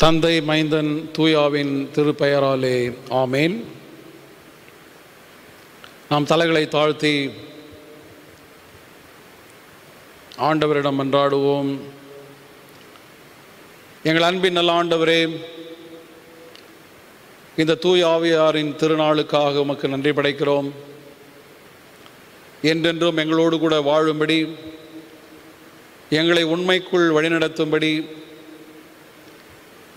தந்தை மைந்தன் தூயாவின் திருப்பெயராலே ஆமேன். நாம் தலைகளை தாழ்த்தி ஆண்டவரிடம் மன்றாடுவோம். எங்கள் அன்பின் நல்ல ஆண்டவரே இந்த தூய் ஆவியாரின் திருநாளுக்காக உமக்கு நன்றி படைக்கிறோம். என்றென்றும் எங்களோடு கூட வாழும்படி எங்களை உண்மைக்குள் வழிநடத்தும்படி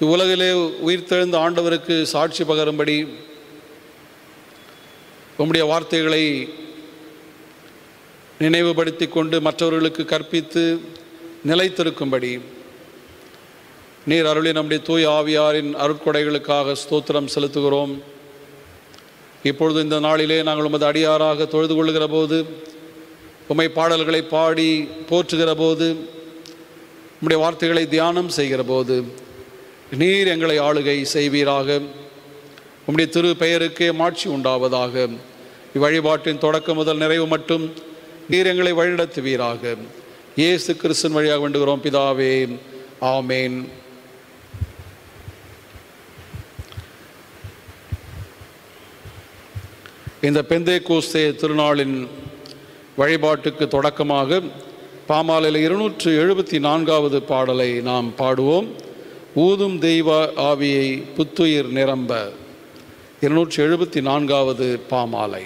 இவ்வுலகிலே உயிர்த்தெழுந்த ஆண்டவருக்கு சாட்சி பகரும்படி உம்முடைய வார்த்தைகளை நினைவுபடுத்தி கொண்டு மற்றவர்களுக்கு கற்பித்து நிலைத்திருக்கும்படி நீர் அருளி நம்முடைய தூய் ஆவியாரின் அருட்கொடைகளுக்காக ஸ்தோத்திரம் செலுத்துகிறோம். இப்பொழுது இந்த நாளிலே நாங்கள் உமது அடியாராக தொழுது கொள்கிற போது உமை பாடல்களை பாடி போற்றுகிற போது உம்முடைய வார்த்தைகளை தியானம் செய்கிற போது நீர் எங்களை ஆளுகை செய்வீராக. உம்முடைய திரு பெயருக்கே மாட்சி உண்டாவதாக. இவ்வழிபாட்டின் தொடக்கம் முதல் நிறைவு மட்டும் நீர் எங்களை வழிநடத்துவீராக. இயேசு கிறிஸ்தன் வழியாக வேண்டுகிறோம் பிதாவே. ஆமேன். இந்த பெந்தே கூஸ்தே திருநாளின் வழிபாட்டுக்கு தொடக்கமாக பாமாலையில் இருநூற்று எழுபத்தி நான்காவது பாடலை நாம் பாடுவோம். ஊதும் தெய்வ ஆவியை புத்துயிர் நிரம்ப. இருநூற்றி எழுபத்தி நான்காவது பாமாலை.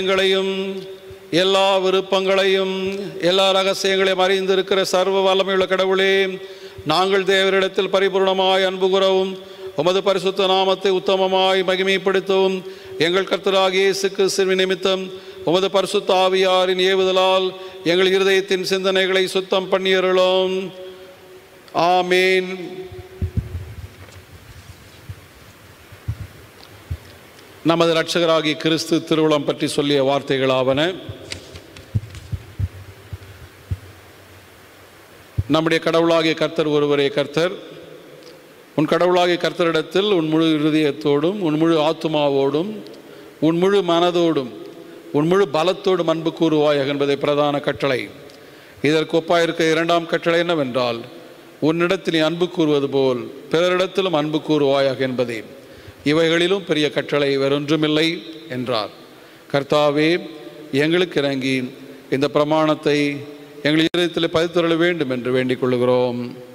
இருதயங்களையும் எல்லா விருப்பங்களையும் எல்லா ரகசியங்களையும் அறிந்திருக்கிற சர்வ வல்லமையுள்ள கடவுளே நாங்கள் தேவரிடத்தில் பரிபூர்ணமாய் அன்பு கூறவும் உமது பரிசுத்த நாமத்தை உத்தமமாய் மகிமைப்படுத்தவும் எங்கள் கர்த்தராகிய இயேசு கிறிஸ்துவின் நிமித்தம் உமது பரிசுத்த ஆவியாரின் ஏவுதலால் எங்கள் இருதயத்தின் சிந்தனைகளை சுத்தம் பண்ணியருளோம். ஆமேன். நமது இரட்சகராகிய கிறிஸ்து திருவிழம் பற்றி சொல்லிய வார்த்தைகளாவன நம்முடைய கடவுளாகிய கர்த்தர் ஒருவரே கர்த்தர். உன் கடவுளாகிய கர்த்தரிடத்தில் உன் முழு இருதயத்தோடும் உன் முழு ஆத்துமாவோடும் உன் முழு மனதோடும் உன் முழு பலத்தோடும் அன்பு கூறுவாயாக என்பதை பிரதான கட்டளை. இதற்கு ஒப்பாயிருக்க இரண்டாம் கட்டளை என்னவென்றால் உன்னிடத்தில் நீ அன்பு கூறுவது போல் பிறரிடத்திலும் அன்பு கூறுவாயாக என்பதே. இவைகளிலும் பெரிய கட்டளை வேறொன்றுமில்லை என்றார். கர்த்தாவே எங்களுக்கு இறங்கி இந்த பிரமாணத்தை எங்கள் இதயத்தில் பதித்துள்ள வேண்டும் என்று வேண்டிக் கொள்கிறோம்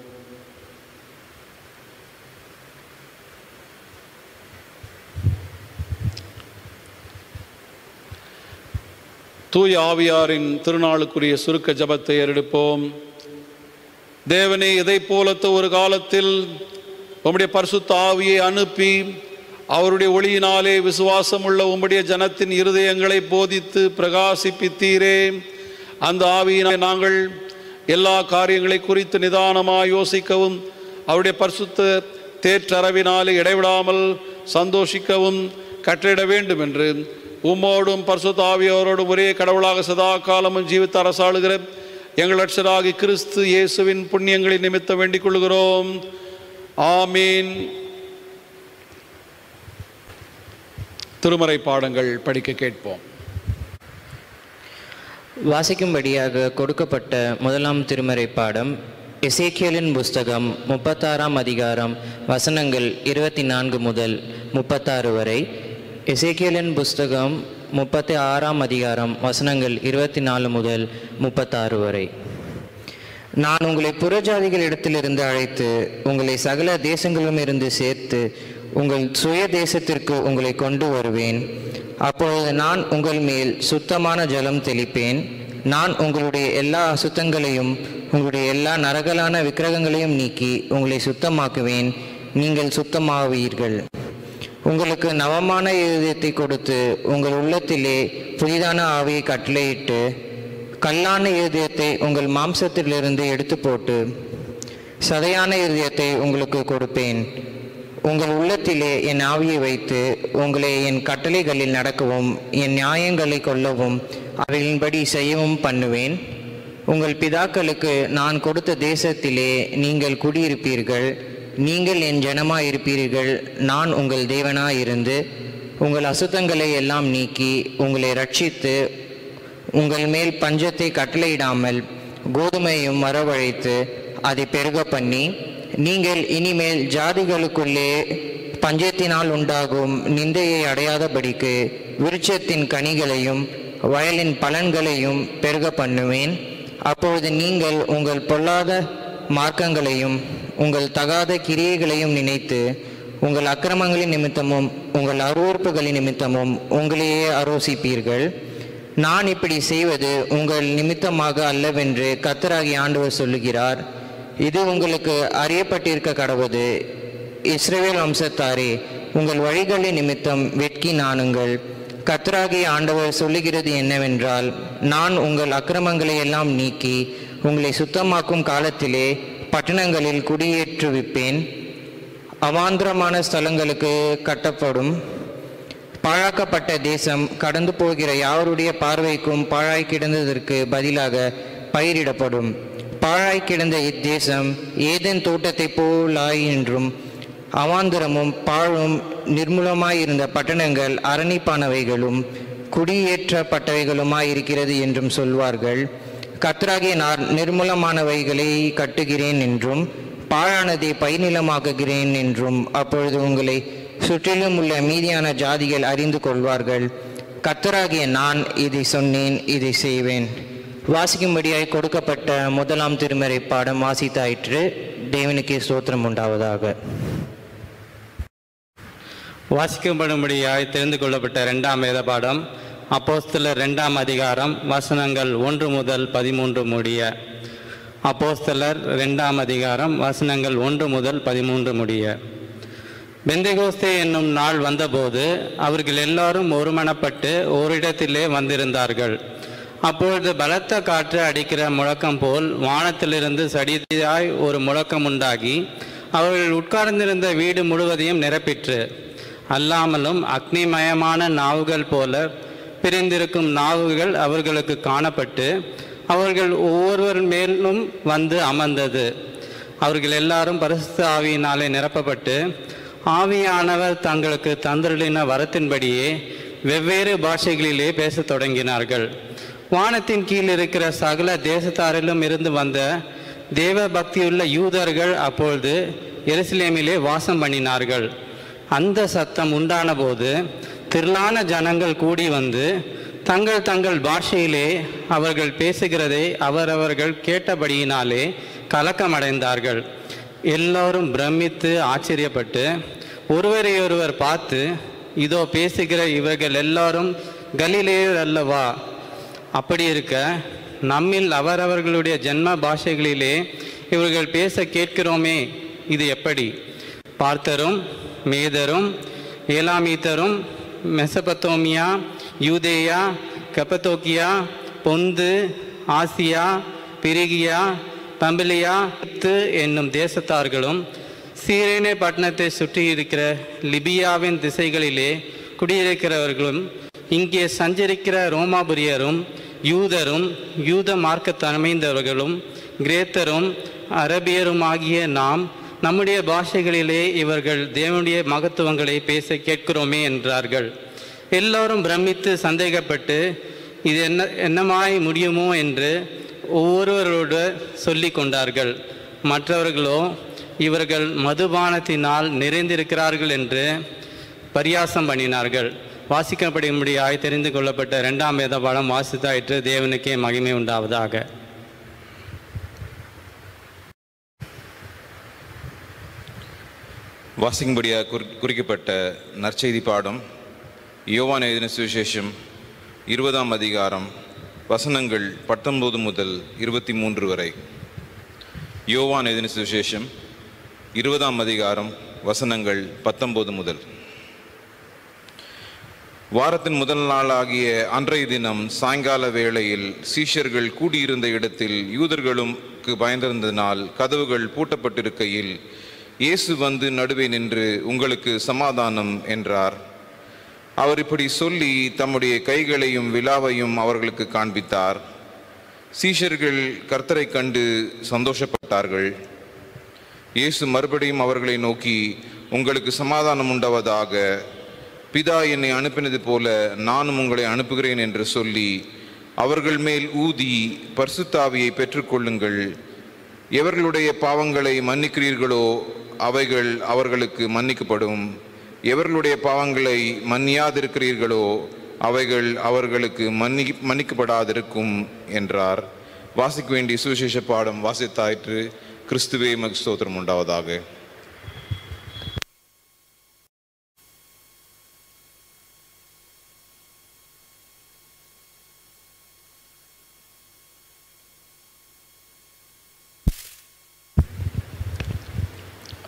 தூய ஆவியாரின் திருநாளுக்குரிய சுருக்க ஜபத்தை ஏறெடுப்போம். தேவனே இதை போலத்த ஒரு காலத்தில் உம்முடைய பரிசுத்த ஆவியை அனுப்பி அவருடைய ஒளியினாலே விசுவாசமுள்ள உம்முடைய ஜனத்தின் இருதயங்களை போதித்து பிரகாசிப்பித்தீரே. அந்த ஆவியினால் நாங்கள் எல்லா காரியங்களை குறித்து நிதானமாக யோசிக்கவும் அவருடைய பரிசுத்த தேற்றரவினாலே இடைவிடாமல் சந்தோஷிக்கவும் கட்டிட வேண்டும் என்று உம்மோடும் பரிசுத்த ஆவியோரோடும் ஒரே கடவுளாக சதா காலமும் ஜீவித்து அரசாளுகிற எங்கள் அட்சராகி கிறிஸ்து இயேசுவின் புண்ணியங்களை நிமித்தம் வேண்டிக் கொள்கிறோம் ஆமீன். திருமறை பாடங்கள் படிக்க கேட்போம். வாசிக்கும்படியாக கொடுக்கப்பட்ட முதலாம் திருமறை பாடம் எசேக்கியலின் புஸ்தகம் முப்பத்தாறாம் அதிகாரம் வசனங்கள் இருபத்தி நான்கு முதல் முப்பத்தாறு வரை. எசேக்கியலின் புஸ்தகம் முப்பத்தி ஆறாம் அதிகாரம் வசனங்கள் இருபத்தி நாலு முதல் முப்பத்தாறு வரை. நான் உங்களை புறஜாதிகள் இடத்திலிருந்து அழைத்து உங்களை சகல தேசங்களிலும் இருந்து சேர்த்து உங்கள் சுய தேசத்திற்கு உங்களை கொண்டு வருவேன். அப்பொழுது நான் உங்கள் மேல் சுத்தமான ஜலம் தெளிப்பேன். நான் உங்களுடைய எல்லா அசுத்தங்களையும் உங்களுடைய எல்லா நரகலான விக்கிரகங்களையும் நீக்கி உங்களை சுத்தமாக்குவேன். நீங்கள் சுத்தமாவீர்கள். உங்களுக்கு நவமான இருதயத்தை கொடுத்து உங்கள் உள்ளத்திலே புதிதான ஆவியை கட்டளையிட்டு கல்லான இருதயத்தை உங்கள் மாம்சத்திலிருந்து எடுத்து போட்டு சதையான இருதயத்தை உங்களுக்கு கொடுப்பேன். உங்கள் உள்ளத்திலே என் ஆவியை வைத்து உங்களை என் கட்டளைகளில் நடக்கவும் என் நியாயங்களை கொள்ளவும் அவைகளின்படி செய்யவும் பண்ணுவேன். உங்கள் பிதாக்களுக்கு நான் கொடுத்த தேசத்திலே நீங்கள் குடியிருப்பீர்கள். நீங்கள் என் ஜனமாயிருப்பீர்கள். நான் உங்கள் தேவனாயிருந்து உங்கள் அசுத்தங்களை எல்லாம் நீக்கி உங்களை ரட்சித்து உங்கள் மேல் பஞ்சத்தை கட்டளையிடாமல் கோதுமையும் வரவழைத்து அதை பெருக பண்ணி நீங்கள் இனிமேல் ஜாதிகளுக்குள்ளே பஞ்சத்தினால் உண்டாகும் நிந்தையை அடையாதபடிக்கு விருட்சத்தின் கனிகளையும் வயலின் பலன்களையும் பெருக பண்ணுவேன். அப்பொழுது நீங்கள் உங்கள் பொல்லாத மார்க்கங்களையும் உங்கள் தகாத கிரியைகளையும் நினைத்து உங்கள் அக்கிரமங்களின் நிமித்தமும் உங்கள் அருவறுப்புகளின் நிமித்தமும் உங்களையே அரோசிப்பீர்கள். நான் இப்படி செய்வது உங்கள் நிமித்தமாக அல்லவென்று கத்தராகி ஆண்டவர் சொல்லுகிறார். இது உங்களுக்கு அறியப்பட்டிருக்க கடவுது இஸ்ரேவேல் வம்சத்தாரே உங்கள் வழிகளின் நிமித்தம் வெட்கி நாணுங்கள். கத்தராகிய ஆண்டவர் சொல்லுகிறது என்னவென்றால் நான் உங்கள் அக்கிரமங்களை எல்லாம் நீக்கி உங்களை சுத்தமாக்கும் காலத்திலே பட்டணங்களில் குடியேற்றுவிப்பேன். அவாந்திரமான ஸ்தலங்களுக்கு கட்டப்படும். பாழாக்கப்பட்ட தேசம் கடந்து போகிற யாருடைய பார்வைக்கும் பாழாய் கிடந்ததற்கு பதிலாக பயிரிடப்படும். பாழாய் கிடந்த இத்தேசம் ஏதன் தோட்டத்தைப் போலாய் என்றும் அவாந்தரமும் பாழும் நிர்மூலமாயிருந்த பட்டணங்கள் அரணிப்பானவைகளும் குடியேற்றப்பட்டவைகளுமாயிருக்கிறது என்றும் சொல்வார்கள். கத்ராகிய நான் நிர்மூலமானவைகளை கட்டுகிறேன் என்றும் பாழானதை பயிர்நிலமாக்குகிறேன் என்றும் அப்பொழுது உங்களை சுற்றிலும் உள்ள மீதியான ஜாதிகள் அறிந்து கொள்வார்கள். கத்தராகிய நான் இதை சொன்னேன் இதை செய்வேன். வாசிக்கும்படியாய் கொடுக்கப்பட்ட முதலாம் திருமறை பாடம் வாசித்தாயிற்று. தேவனுக்கே ஸ்தோத்திரம் உண்டாவதாக. வாசிக்கப்படும்படியாய் தெரிந்து கொள்ளப்பட்ட இரண்டாம் வேத பாடம் அப்போஸ்தலர் இரண்டாம் அதிகாரம் வசனங்கள் ஒன்று முதல் பதிமூன்று முடிய. அப்போஸ்தலர் இரண்டாம் அதிகாரம் வசனங்கள் ஒன்று முதல் பதிமூன்று முடிய. பெந்தைகோஸ்தே என்னும் நாள் வந்தபோது அவர்கள் எல்லாரும் ஒருமனப்பட்டு ஓரிடத்திலே வந்திருந்தார்கள். அப்பொழுது பலத்த காற்று அடிக்கிற முழக்கம் போல் வானத்திலிருந்து சடிதாய் ஒரு முழக்கம் உண்டாகி அவர்கள் உட்கார்ந்திருந்த வீடு முழுவதையும் நிரப்பிற்று. அல்லாமலும் அக்னிமயமான நாவுகள் போல பிரிந்திருக்கும் நாவுகள் அவர்களுக்கு காணப்பட்டு அவர்கள் ஒவ்வொருவர் மேலும் வந்து அமர்ந்தது. அவர்கள் எல்லாரும் பரிசுத்த ஆவியினாலே நிரப்பப்பட்டு ஆவியானவர் தங்களுக்கு தந்தருளின வரத்தின்படியே வெவ்வேறு பாஷைகளிலே பேசத் தொடங்கினார்கள். வானத்தின் கீழ் இருக்கிற சகல தேசத்தாரிலும் இருந்து வந்த தேவ பக்தியுள்ள யூதர்கள் அப்பொழுது எருசலேமிலே வாசம் பண்ணினார்கள். அந்த சத்தம் உண்டான போது திரளான ஜனங்கள் கூடி வந்து தங்கள் தங்கள் பாஷையிலே அவர்கள் பேசுகிறதை அவரவர்கள் கேட்டபடியினாலே கலக்கமடைந்தார்கள். எல்லோரும் பிரமித்து ஆச்சரியப்பட்டு ஒருவரையொருவர் பார்த்து இதோ பேசுகிற இவர்கள் எல்லாரும் கலிலேயர் அல்லவா? அப்படி இருக்க நம்மில் அவரவர்களுடைய ஜென்ம பாஷைகளிலே இவர்கள் பேச கேட்கிறோமே இது எப்படி? பார்த்தரும் மேதரும் ஏலாமீத்தரும் மெசபத்தோமியா யூதேயா கப்பத்தோக்கியா பொந்து ஆசியா பிரிகியா பம்பிலியா பித்து என்னும் தேசத்தார்களும் சீரேனே பட்டணத்தை சுற்றி இருக்கிற லிபியாவின் திசைகளிலே குடியிருக்கிறவர்களும் இங்கே சஞ்சரிக்கிற ரோமாபுரியரும் யூதரும் யூத மார்க்கத்தை அமைந்தவர்களும் கிரேத்தரும் அரபியருமாகிய நாம் நம்முடைய பாஷைகளிலே இவர்கள் தேவனுடைய மகத்துவங்களை பேச கேட்கிறோமே என்றார்கள். எல்லோரும் பிரமித்து சந்தேகப்பட்டு இது என்ன என்னமாய் முடியுமோ என்று ஒவ்வொருவரோடு சொல்லி கொண்டார்கள். மற்றவர்களோ இவர்கள் மதுபானத்தினால் நிறைந்திருக்கிறார்கள் என்று பரியாசம் பண்ணினார்கள். வாசிக்கப்படும்படியாய் தெரிந்து கொள்ளப்பட்ட இரண்டாம் வேத பாடம் வாசித்தாயிற்று தேவனுக்கே மகிமை உண்டாவதாக. வாசிக்கும்படியாக குறி குறிக்கப்பட்ட நற்செய்தி பாடம் யோவான் எழுதின சுவிசேஷம் இருபதாம் அதிகாரம் வசனங்கள் பத்தொன்பது முதல் இருபத்தி மூன்று வரை. யோவான் எழுதின சுவிசேஷம் இருபதாம் அதிகாரம் வசனங்கள் பத்தொன்பது முதல். வாரத்தின் முதல் நாளாகிய அன்றைய தினம் சாயங்கால வேளையில் சீஷர்கள் கூடியிருந்த இடத்தில் யூதர்களுக்கு பயந்திருந்ததினால் கதவுகள் பூட்டப்பட்டிருக்கையில் இயேசு வந்து நடுவே நின்று உங்களுக்கு சமாதானம் என்றார். அவர் இப்படி சொல்லி தம்முடைய கைகளையும் விழாவையும் அவர்களுக்கு காண்பித்தார். சீஷர்கள் கர்த்தரை கண்டு சந்தோஷப்பட்டார்கள். இயேசு மறுபடியும் அவர்களை நோக்கி உங்களுக்கு சமாதானம் உண்டாவதாக பிதா என்னை அனுப்பினது போல நானும் உங்களை அனுப்புகிறேன் என்று சொல்லி அவர்கள் மேல் ஊதி பர்சுத்தாவியை பெற்றுக்கொள்ளுங்கள். எவர்களுடைய பாவங்களை மன்னிக்கிறீர்களோ அவைகள் அவர்களுக்கு மன்னிக்கப்படும். எவர்களுடைய பாவங்களை மன்னியாதிருக்கிறீர்களோ அவைகள் அவர்களுக்கு மன்னி மன்னிக்கப்படாதிருக்கும் என்றார். வாசிக்க வேண்டிய சுவிசேஷ பாடம் வாசித்தாயிற்று. கிறிஸ்துவே மகிஸ்தோத்திரம் உண்டாவதாக.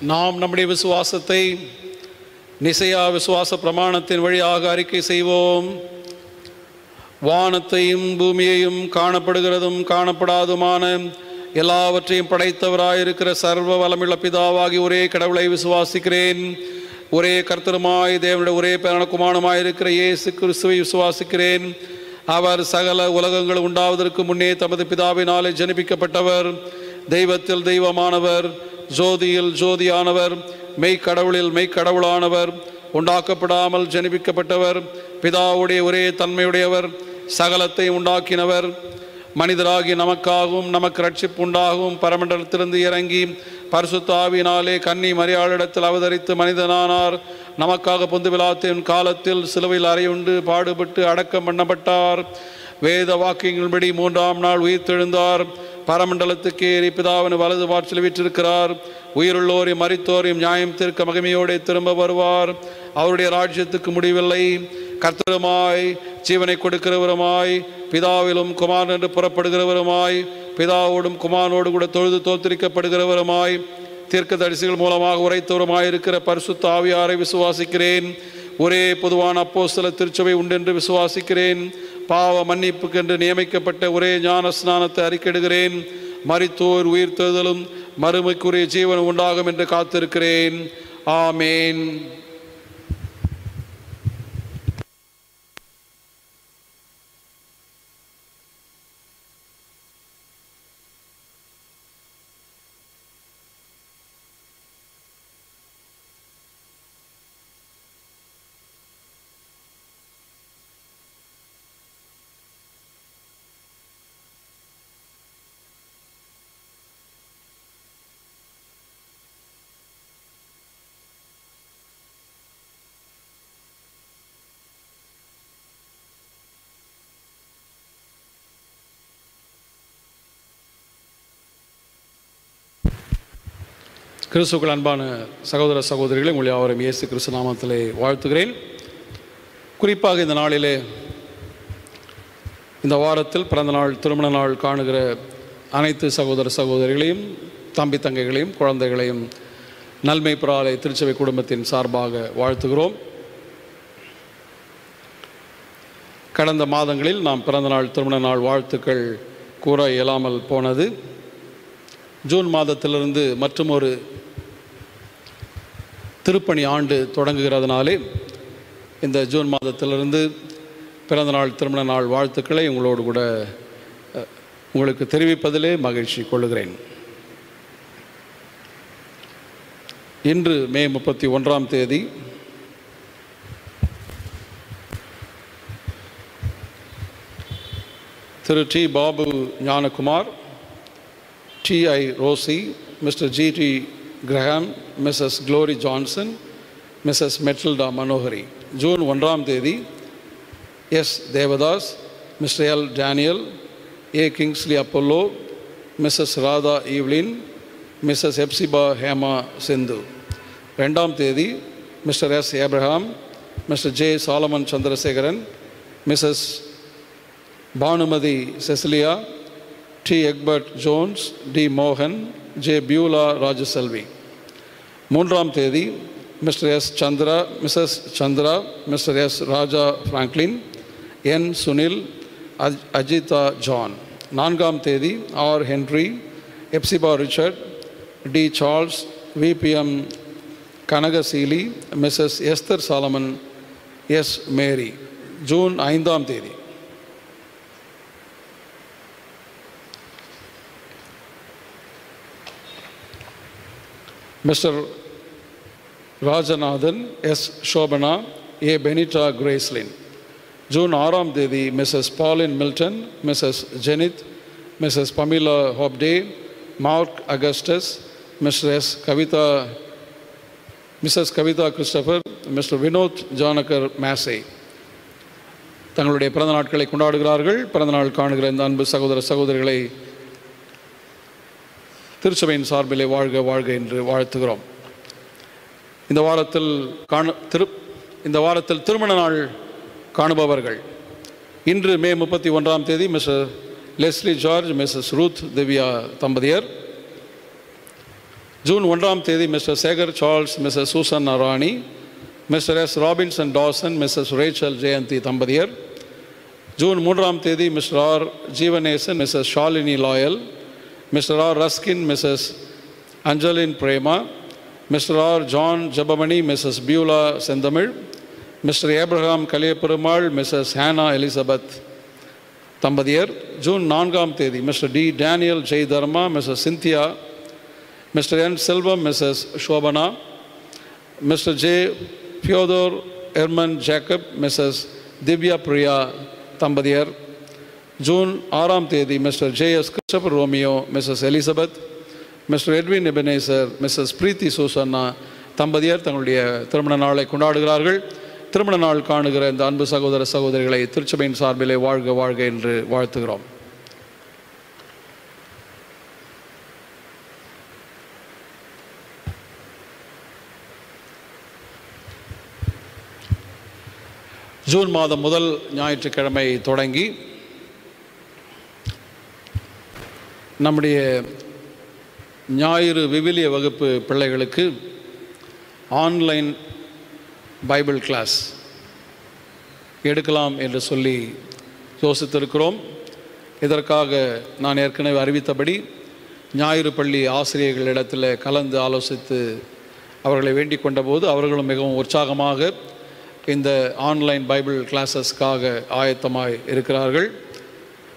நாம் நம்முடைய விசுவாசத்தை நிசையா விசுவாச பிரமாணத்தின் வழியாக அறிக்கை செய்வோம். வானத்தையும் பூமியையும் காணப்படுகிறதும் காணப்படாதுமான எல்லாவற்றையும் படைத்தவராயிருக்கிற சர்வ வளமிழ பிதாவாகி ஒரே கடவுளை விசுவாசிக்கிறேன். ஒரே கர்த்தருமாய் தேவனுடைய ஒரே பேரணக்குமானுமாயிருக்கிற இயேசு கிறிஸ்துவை விசுவாசிக்கிறேன். அவர் சகல உலகங்கள் உண்டாவதற்கு முன்னே தமது பிதாவினாலே ஜனிப்பிக்கப்பட்டவர். தெய்வத்தில் தெய்வமானவர். ஜோதியில் ஜோதியானவர் மெய்க்கடவுளில் மெய்க்கடவுளானவர் உண்டாக்கப்படாமல் ஜனிப்பிக்கப்பட்டவர் பிதாவுடைய ஒரே தன்மையுடையவர் சகலத்தை உண்டாக்கினவர் மனிதராகி நமக்காகவும் நமக்கு ரட்சிப்பு உண்டாகவும் பரமண்டலத்திலிருந்து இறங்கி பரிசுத்தாவினாலே கன்னி மரியாளிடத்தில் அவதரித்து மனிதனானார். நமக்காக பொந்து விழாத்தின் காலத்தில் சிலுவையில் அறையுண்டு பாடுபட்டு அடக்கம் பண்ணப்பட்டார். வேத வாக்கியங்களின்படி மூன்றாம் நாள் உயிர்த்தெழுந்தார். பரமண்டலத்துக்கு ஏறி பிதாவின் வலது வாட்சில் வீற்றிருக்கிறார். உயிருள்ளோரையும் மறித்தோரையும் நியாயம் தீர்க்க மகிமையோடு திரும்ப வருவார். அவருடைய ராஜ்யத்துக்கு முடிவில்லை. கர்த்தருமாய் ஜீவனை கொடுக்கிறவருமாய் பிதாவிலும் குமார் என்று புறப்படுகிறவருமாய் பிதாவோடும் குமாரோடு கூட தொழுது தோத்திரிக்கப்படுகிறவருமாய் தீர்க்கதரிசிகள் மூலமாக உரைத்தவருமாயிருக்கிற பரிசுத்த ஆவியாரை விசுவாசிக்கிறேன். ஒரே பொதுவான அப்போஸ்தல திருச்சபை உண்டென்று விசுவாசிக்கிறேன். பாவ மன்னிப்புக்கென்று நியமிக்கப்பட்ட ஒரே ஞான ஸ்நானத்தை மறித்தோர் உயிர் உயிர்த்தெழுதலும் மறுமைக்குரிய ஜீவன் உண்டாகும் என்று காத்திருக்கிறேன். ஆமேன். கிறிஸ்துக்கள் அன்பான சகோதர சகோதரிகளை உங்களை யாவரும் இயேசு கிறிஸ்து நாமத்திலே வாழ்த்துகிறேன். குறிப்பாக இந்த நாளிலே இந்த வாரத்தில் பிறந்த நாள் திருமண நாள் காணுகிற அனைத்து சகோதர சகோதரிகளையும் தம்பி தங்கைகளையும் குழந்தைகளையும் நன்மை பிராலை திருச்சபை குடும்பத்தின் சார்பாக வாழ்த்துகிறோம். கடந்த மாதங்களில் நாம் பிறந்த நாள் திருமண நாள் வாழ்த்துக்கள் கூற இயலாமல் போனது. ஜூன் மாதத்திலிருந்து மற்றும் ஒரு திருப்பணி ஆண்டு தொடங்குகிறதுனாலே இந்த ஜூன் மாதத்திலிருந்து பிறந்த நாள் திருமண நாள் வாழ்த்துக்களை உங்களோடு கூட உங்களுக்கு தெரிவிப்பதிலே மகிழ்ச்சி கொள்கிறேன். இன்று மே முப்பத்தி ஒன்றாம் தேதி திரு T Babu Gnanakumar T I Rosy Mr G T Graham Mrs Glory Johnson Mrs Matilda Manohari June ஒன்றாம் தேதி S Devadas Mr L Daniel A Kingsley Apollo Mrs Radha Evelyn Mrs Hephzibah Hema Sindhu ரெண்டாம் தேதி Mr S Abraham Mr J Solomon Chandrasekaran Mrs Banumathi Cecilia T Egbert Jones T மோகன் J Beulah Rajaselvi. மூன்றாம் தேதி Mr S Chandra Mrs Chandra Mr S Raja Franklin N Sunil அஜ் Ajitha John. நான்காம் தேதி R Henry Hephzibah Richard T Charles VPM Kanagaseeli Mrs Esther Solomon S Mary. June ஐந்தாம் தேதி. Mr Rajanathan S Shobana A Benita Graceline. June ஆறாம் தேதி Mrs Pauline Milton Mrs Jenith Mrs Pamela Hapte Mark Augustus Mr S Kavitha Mrs Kavitha Christopher Mr Vinod Janakar மேசே. தங்களுடைய பிறந்த நாட்களை கொண்டாடுகிறார்கள். பிறந்தநாள் காணுகிற இந்த அன்பு சகோதர சகோதரிகளை திருச்சபையின் சார்பிலே வாழ்க வாழ்க என்று வாழ்த்துகிறோம். இந்த வாரத்தில் காண திரு இந்த வாரத்தில் திருமண நாள் காணுபவர்கள். இன்று மே முப்பத்தி ஒன்றாம் தேதி Mr Leslie George Mrs Ruth Divya தம்பதியர். ஜூன் ஒன்றாம் தேதி Mr Sekar Charles Mrs Susan Arani Mr S Robinson Dawson Mrs Rachel Jayanthi தம்பதியர். ஜூன் மூன்றாம் தேதி Mr R Jeevanesan Mrs Shalini Loyal. Mr R Ruskin Mrs Angeline Prema Mr R John Jebamani Mrs Beulah Senthamizh Mr Abraham Kaliyaperumal Mrs Hannah Elizabeth தம்பதியர் June நான்காம் தேதி Mr T Daniel Jai Dharma Mrs Cynthia Mr N Selvam Mrs Shobana Mr J Fyodor Erman Jacob Mrs Divya Priya தம்பதியர் June ஆறாம் தேதி Mr J S Christopher Romeo Mrs Elizabeth Mr Edwin Ebenezer Mrs Preethi Susanna தம்பதியர் தங்களுடைய திருமண நாளை கொண்டாடுகிறார்கள். திருமண நாள் காணுகிற இந்த அன்பு சகோதர சகோதரிகளை திருச்சபையின் சார்பிலே வாழ்க வாழ்க என்று வாழ்த்துகிறோம். ஜூன் மாதம் முதல் ஞாயிற்றுக்கிழமை தொடங்கி நம்முடைய ஞாயிறு விவிலிய வகுப்பு பிள்ளைகளுக்கு ஆன்லைன் பைபிள் கிளாஸ் எடுக்கலாம் என்று சொல்லி யோசித்திருக்கிறோம். இதற்காக நான் ஏற்கனவே அறிவித்தபடி ஞாயிறு பள்ளி ஆசிரியர்களிடத்தில் கலந்து ஆலோசித்து அவர்களை வேண்டிக் கொண்டபோது அவர்களும் மிகவும் உற்சாகமாக இந்த ஆன்லைன் பைபிள் கிளாஸஸ்க்காக ஆயத்தமாய் இருக்கிறார்கள்.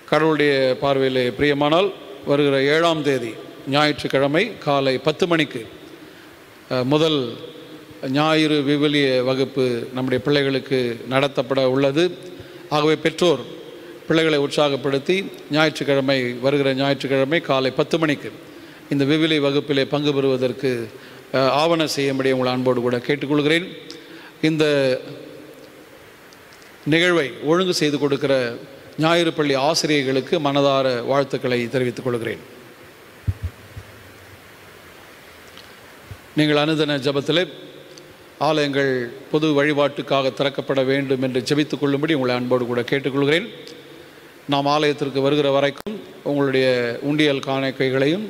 கடவுளுடைய பார்வையில் பிரியமானால் வருகிற ஏழாம் தேதி ஞாயிற்றுக்கிழமை காலை பத்து மணிக்கு முதல் ஞாயிறு விவிலிய வகுப்பு நம்முடைய பிள்ளைகளுக்கு நடத்தப்பட உள்ளது. ஆகவே பெற்றோர் பிள்ளைகளை உற்சாகப்படுத்தி ஞாயிற்றுக்கிழமை வருகிற ஞாயிற்றுக்கிழமை காலை பத்து மணிக்கு இந்த விவிலி வகுப்பிலே பங்கு பெறுவதற்கு அஹ், ஆவண செய்யும்படி உங்கள் அன்போடு கூட கேட்டுக்கொள்கிறேன். இந்த நிகழ்வை ஒழுங்கு செய்து கொடுக்கிற ஞாயிறு பள்ளி ஆசிரியர்களுக்கு மனதார வாழ்த்துக்களை தெரிவித்துக் கொள்கிறேன். நீங்கள் அனுதன ஜெபத்திலே ஆலயங்கள் பொது வழிபாட்டுக்காக திறக்கப்பட வேண்டும் என்று ஜெபித்துக் கொள்ளும்படி உங்களை அன்போடு கூட கேட்டுக்கொள்கிறேன். நாம் ஆலயத்திற்கு வருகிற வரைக்கும் உங்களுடைய உண்டியல் காணிக்கைகளையும்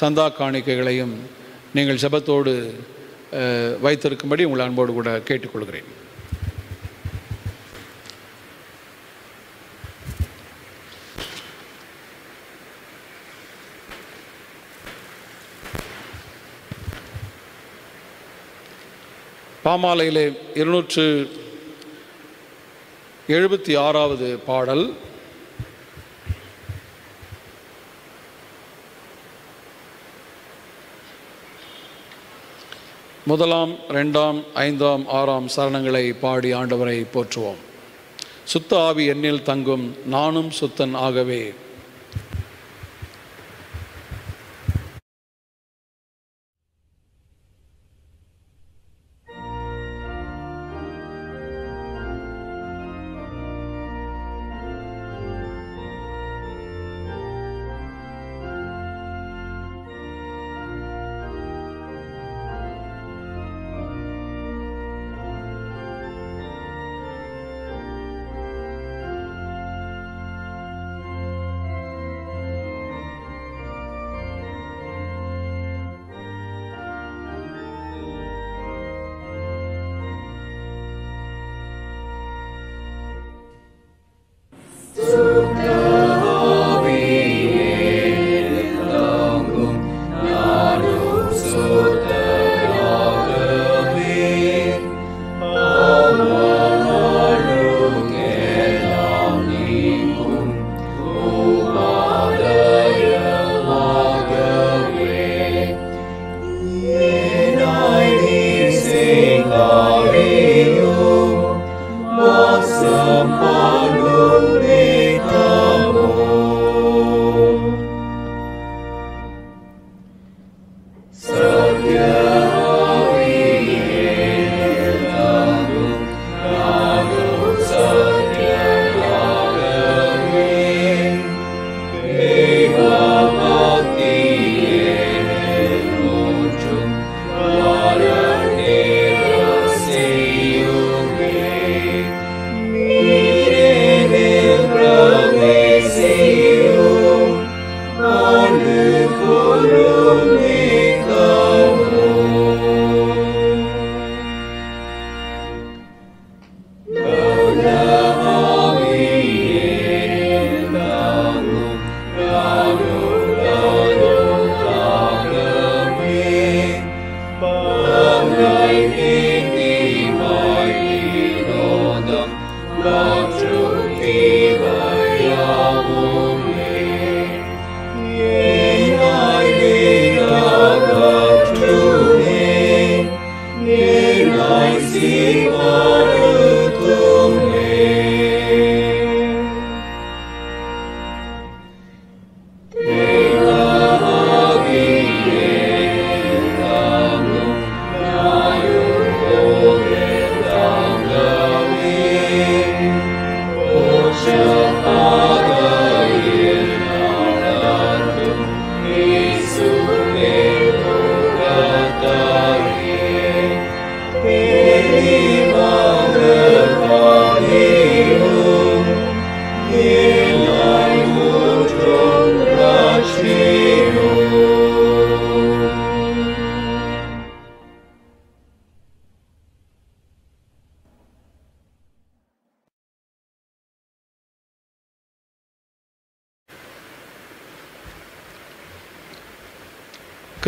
சந்தா காணிக்கைகளையும் நீங்கள் ஜெபத்தோடு வைத்திருக்கும்படி உங்களை அன்போடு கூட கேட்டுக்கொள்கிறேன். பாமாலையிலே இருநூற்று எழுபத்தி ஆறாவது பாடல். முதலாம் ரெண்டாம் ஐந்தாம் ஆறாம் சரணங்களை பாடி ஆண்டவரை போற்றுவோம். சுத்த ஆவி எண்ணில் தங்கும் நானும் சுத்தன் ஆகவே.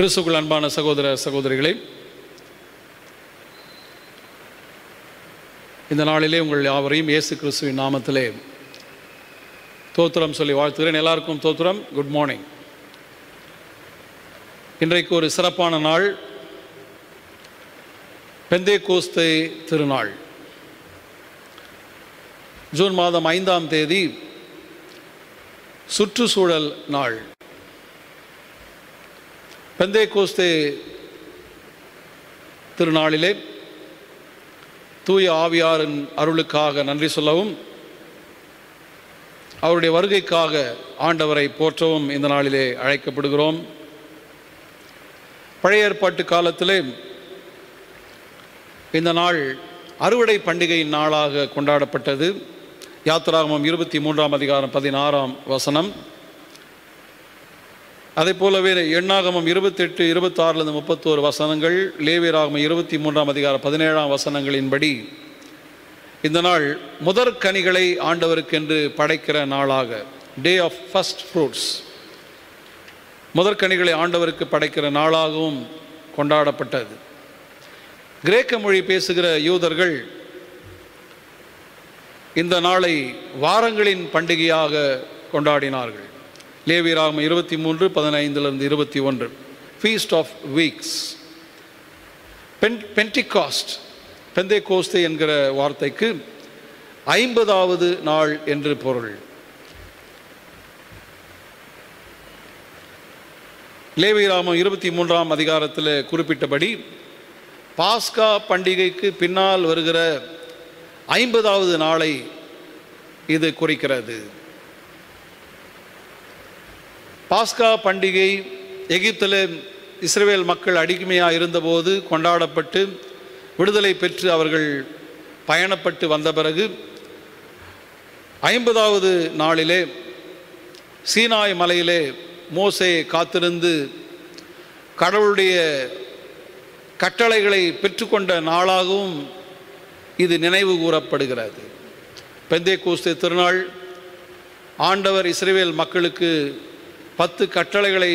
கிறிஸ்துக்குள் அன்பான சகோதர சகோதரிகளே இந்த நாளிலே உங்கள் யாவரையும் இயேசு கிறிஸ்துவின் நாமத்திலே தோத்திரம் சொல்லி வாழ்த்துகிறேன். எல்லாருக்கும் தோத்திரம். குட் மார்னிங் இன்றைக்கு ஒரு சிறப்பான நாள் பெந்தே கோஸ்தை திருநாள். ஜூன் மாதம் ஐந்தாம் தேதி சுற்றுச்சூழல் நாள். பெந்தே கோஸ்தே திருநாளிலே தூய ஆவியாரின் அருளுக்காக நன்றி சொல்லவும் அவருடைய வருகைக்காக ஆண்டவரை போற்றவும் இந்த நாளிலே அழைக்கப்படுகிறோம். பழைய ஏற்பாட்டு காலத்திலே இந்த நாள் அறுவடை பண்டிகையின் நாளாக கொண்டாடப்பட்டது. யாத்திராகமம் இருபத்தி மூன்றாம் அதிகாரம் பதினாறாம் வசனம். அதே போலவே எண்ணாகமம் இருபத்தெட்டு இருபத்தாறுலேருந்து முப்பத்தோரு வசனங்கள் லேவியராகமம் இருபத்தி மூன்றாம் அதிகாரம் பதினேழாம் வசனங்களின்படி இந்த நாள் முதற் கனிகளை ஆண்டவருக்கென்று படைக்கிற நாளாக டே ஆஃப் ஃபர்ஸ்ட் ஃப்ரூட்ஸ் முதற்கனிகளை ஆண்டவருக்கு படைக்கிற நாளாகவும் கொண்டாடப்பட்டது. கிரேக்க மொழி பேசுகிற யூதர்கள் இந்த நாளை வாரங்களின் பண்டிகையாக கொண்டாடினார்கள். லேவியராகம் இருபத்தி மூன்று பதினைந்திலிருந்து இருபத்தி ஒன்று. Feast of weeks pen Pentecost பெந்தே கோஸ்தே என்கிற வார்த்தைக்கு ஐம்பதாவது நாள் என்று பொருள். லேவிராமம் இருபத்தி மூன்றாம் அதிகாரத்தில் குறிப்பிட்டபடி பாஸ்கா பண்டிகைக்கு பின்னால் வருகிற ஐம்பதாவது நாளை இது குறிக்கிறது. பாஸ்கா பண்டிகை எகிப்தில் இஸ்ரேல் மக்கள் அடிமையாக இருந்தபோது கொண்டாடப்பட்டு விடுதலை பெற்று அவர்கள் பயணப்பட்டு வந்த பிறகு ஐம்பதாவது நாளிலே சீனாய் மலையிலே மோசே காத்திருந்து கடவுளுடைய கட்டளைகளை பெற்றுக்கொண்ட நாளாகவும் இது நினைவு கூறப்படுகிறது. பெந்தே கூஸ்தே திருநாள் ஆண்டவர் இஸ்ரேல் மக்களுக்கு பத்து கட்டளைகளை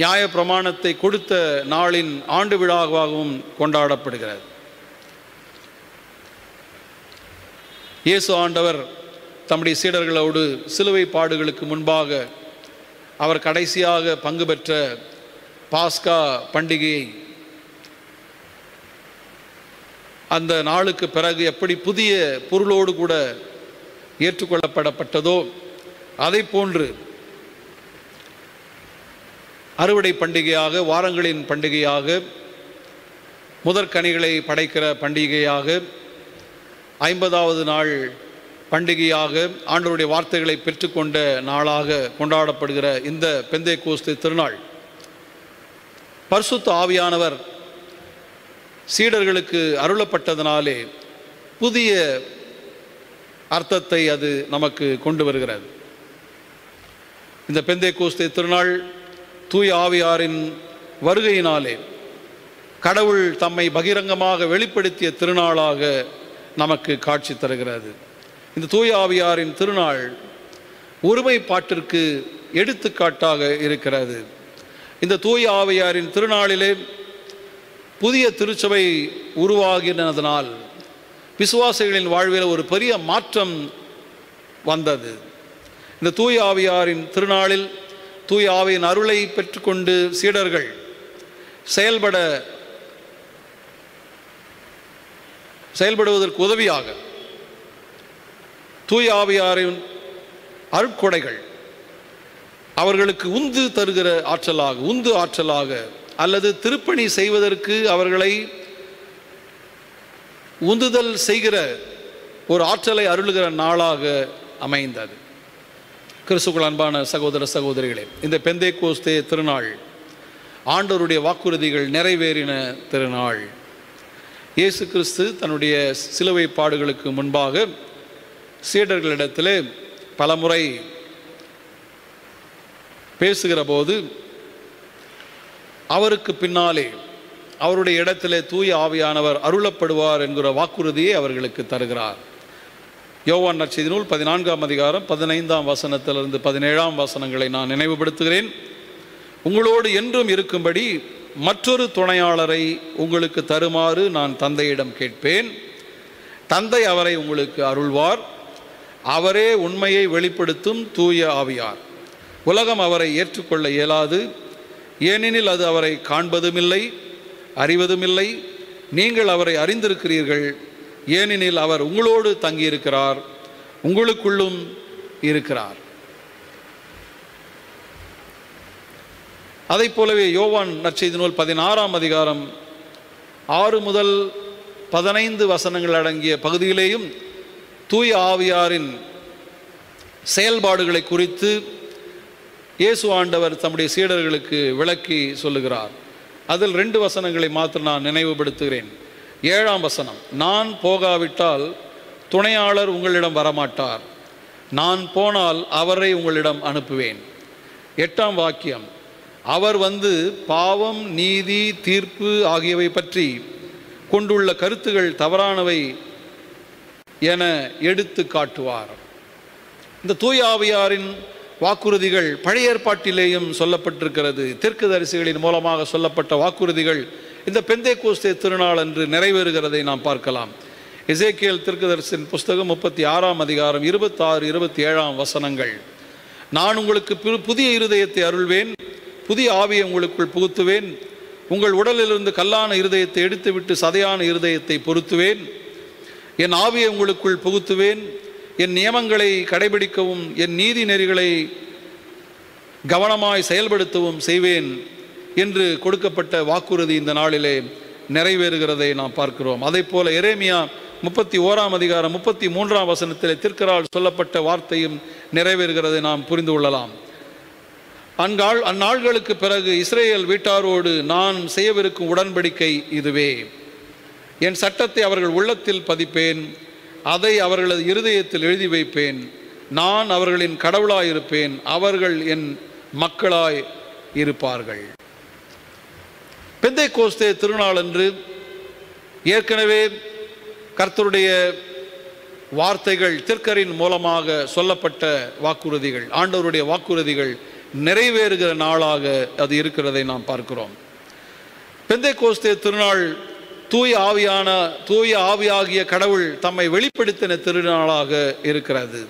நியாய பிரமாணத்தை கொடுத்த நாளின் ஆண்டு விழாவாகவும் கொண்டாடப்படுகிறது. இயேசு ஆண்டவர் தம்முடைய சீடர்களோடு சிலுவை பாடுகளுக்கு முன்பாக அவர் கடைசியாக பங்கு பெற்ற பாஸ்கா பண்டிகையை அந்த நாளுக்கு பிறகு எப்படி புதிய பொருளோடு கூட ஏற்றுக்கொள்ளப்படப்பட்டதோ அதை போன்று அறுவடை பண்டிகையாக வாரங்களின் பண்டிகையாக முதற்கனிகளை படைக்கிற பண்டிகையாக ஐம்பதாவது நாள் பண்டிகையாக ஆண்டவருடைய வார்த்தைகளை பெற்றுக்கொண்ட நாளாக கொண்டாடப்படுகிற இந்த பெந்தை கூஸ்து திருநாள். பரிசுத்த ஆவியானவர் சீடர்களுக்கு அருளப்பட்டதனாலே புதிய அர்த்தத்தை அது நமக்கு கொண்டு வருகிறது. இந்த பெந்தை கூஸ்து திருநாள் தூய ஆவியாரின் வருகையினாலே கடவுள் தம்மை பகிரங்கமாக வெளிப்படுத்திய திருநாளாக நமக்கு காட்சி தருகிறது. இந்த தூய ஆவியாரின் திருநாள் ஒருமைப்பாட்டிற்கு எடுத்துக்காட்டாக இருக்கிறது. இந்த தூய ஆவியாரின் திருநாளிலே புதிய திருச்சபை உருவாகினதனால் விசுவாசிகளின் வாழ்வில் ஒரு பெரிய மாற்றம் வந்தது. இந்த தூய ஆவியாரின் திருநாளில் தூய ஆவியின் அருளை பெற்றுக்கொண்டு சீடர்கள் செயல்பட செயல்படுவதற்கு உதவியாக தூய ஆவியாரின் அருட்கொடைகள் அவர்களுக்கு உந்து தருகிற ஆற்றலாக உந்து ஆற்றலாக அல்லது திருப்பணி செய்வதற்கு அவர்களை உந்துதல் செய்கிற ஒரு ஆற்றலை அருளுகிற நாளாக அமைந்தது. கிறிஸ்துக்குள் அன்பான சகோதர சகோதரிகளே இந்த பெந்தை கோஸ்தே திருநாள் ஆண்டவருடைய வாக்குறுதிகள் நிறைவேறின திருநாள். இயேசு கிறிஸ்து தன்னுடைய சிலுவை பாடுகளுக்கு முன்பாக சீடர்களிடத்திலே பலமுறை பேசுகிற போது அவருக்கு பின்னாலே அவருடைய இடத்திலே தூய ஆவியானவர் அருளப்படுவார் என்கிற வாக்குறுதியை அவர்களுக்கு தருகிறார். யோவான் நற்செய்தி நூல் பதினான்காம் அதிகாரம் பதினைந்தாம் வசனத்திலிருந்து பதினேழாம் வசனங்களை நான் நினைவுபடுத்துகிறேன். உங்களோடு என்றும் இருக்கும்படி மற்றொரு துணையாளரை உங்களுக்கு தருமாறு நான் தந்தையிடம் கேட்பேன். தந்தை அவரை உங்களுக்கு அருள்வார். அவரே உண்மையை வெளிப்படுத்தும் தூய ஆவியார். உலகம் அவரை ஏற்றுக்கொள்ள இயலாது. ஏனெனில் அது அவரை காண்பதுமில்லை அறிவதுமில்லை. நீங்கள் அவரை அறிந்திருக்கிறீர்கள். ஏனெனில் அவர் உங்களோடு தங்கியிருக்கிறார் உங்களுக்குள்ளும் இருக்கிறார். அதை போலவே யோவான் நற்செய்தி நூல் பதினாறாம் அதிகாரம் ஆறு முதல் பதினைந்து வசனங்கள் அடங்கிய பகுதியிலேயும் தூய ஆவியாரின் செயல்பாடுகளை குறித்து இயேசு ஆண்டவர் தம்முடைய சீடர்களுக்கு விளக்கி சொல்லுகிறார். அதில் ரெண்டு வசனங்களை மாத்திரம் நான் நினைவுபடுத்துகிறேன். ஏழாம் வசனம் நான் போகாவிட்டால் துணையாளர் உங்களிடம் வரமாட்டார். நான் போனால் அவரை உங்களிடம் அனுப்புவேன். எட்டாம் வாக்கியம் அவர் வந்து பாவம் நீதி தீர்ப்பு ஆகியவை பற்றி கொண்டுள்ள கருத்துகள் தவறானவை என எடுத்து காட்டுவார். இந்த தூய ஆவியாரின் வாக்குறுதிகள் பழைய ஏற்பாட்டிலேயும் சொல்லப்பட்டிருக்கிறது. தெற்கு தரிசிகளின் மூலமாக சொல்லப்பட்ட வாக்குறுதிகள் இந்த பெந்தை கோஸ்தே திருநாள் அன்று நிறைவேறுகிறதை நாம் பார்க்கலாம். இசைக்கியல் தீர்க்கதரிசின் புஸ்தகம் முப்பத்தி ஆறாம் அதிகாரம் இருபத்தாறு இருபத்தி ஏழாம் வசனங்கள். நான் உங்களுக்கு புதிய இருதயத்தை அருள்வேன் புதிய ஆவியை உங்களுக்குள் புகுத்துவேன் உங்கள் உடலிலிருந்து கல்லான இருதயத்தை எடுத்துவிட்டு சதையான இருதயத்தை பொருத்துவேன் என் ஆவியை உங்களுக்குள் புகுத்துவேன் என் நியமங்களை கடைபிடிக்கவும் என் நீதி நெறிகளை கவனமாய் செயல்படுத்தவும் செய்வேன். என்று கொடுக்கப்பட்ட வாக்குறுதி இந்த நாளிலே நிறைவேறுகிறதை நாம் பார்க்கிறோம். அதே போல எரேமியா முப்பத்தி ஓராம் அதிகாரம் முப்பத்தி மூன்றாம் வசனத்தில் திருக்கரால் சொல்லப்பட்ட வார்த்தையும் நிறைவேறுகிறதை நாம் புரிந்து கொள்ளலாம். அந்நாள் அந்நாள்களுக்கு பிறகு இஸ்ரேல் வீட்டாரோடு நான் செய்யவிருக்கும் உடன்படிக்கை இதுவே. என் சட்டத்தை அவர்கள் உள்ளத்தில் பதிப்பேன் அதை அவர்களது இருதயத்தில் எழுதி வைப்பேன். நான் அவர்களின் கடவுளாய் இருப்பேன் அவர்கள் என் மக்களாய் இருப்பார்கள். பெந்தை கோஸ்தே திருநாளன்று ஏற்கனவே கர்த்தருடைய வார்த்தைகள் திருக்கரின் மூலமாக சொல்லப்பட்ட வாக்குறுதிகள் ஆண்டவருடைய வாக்குறுதிகள் நிறைவேறுகிற நாளாக அது இருக்கிறதை நாம் பார்க்கிறோம். பெந்தை கோஸ்தே திருநாள் தூய ஆவியான தூய ஆவியாகிய கடவுள் தம்மை வெளிப்படுத்தின திருநாளாக இருக்கிறது.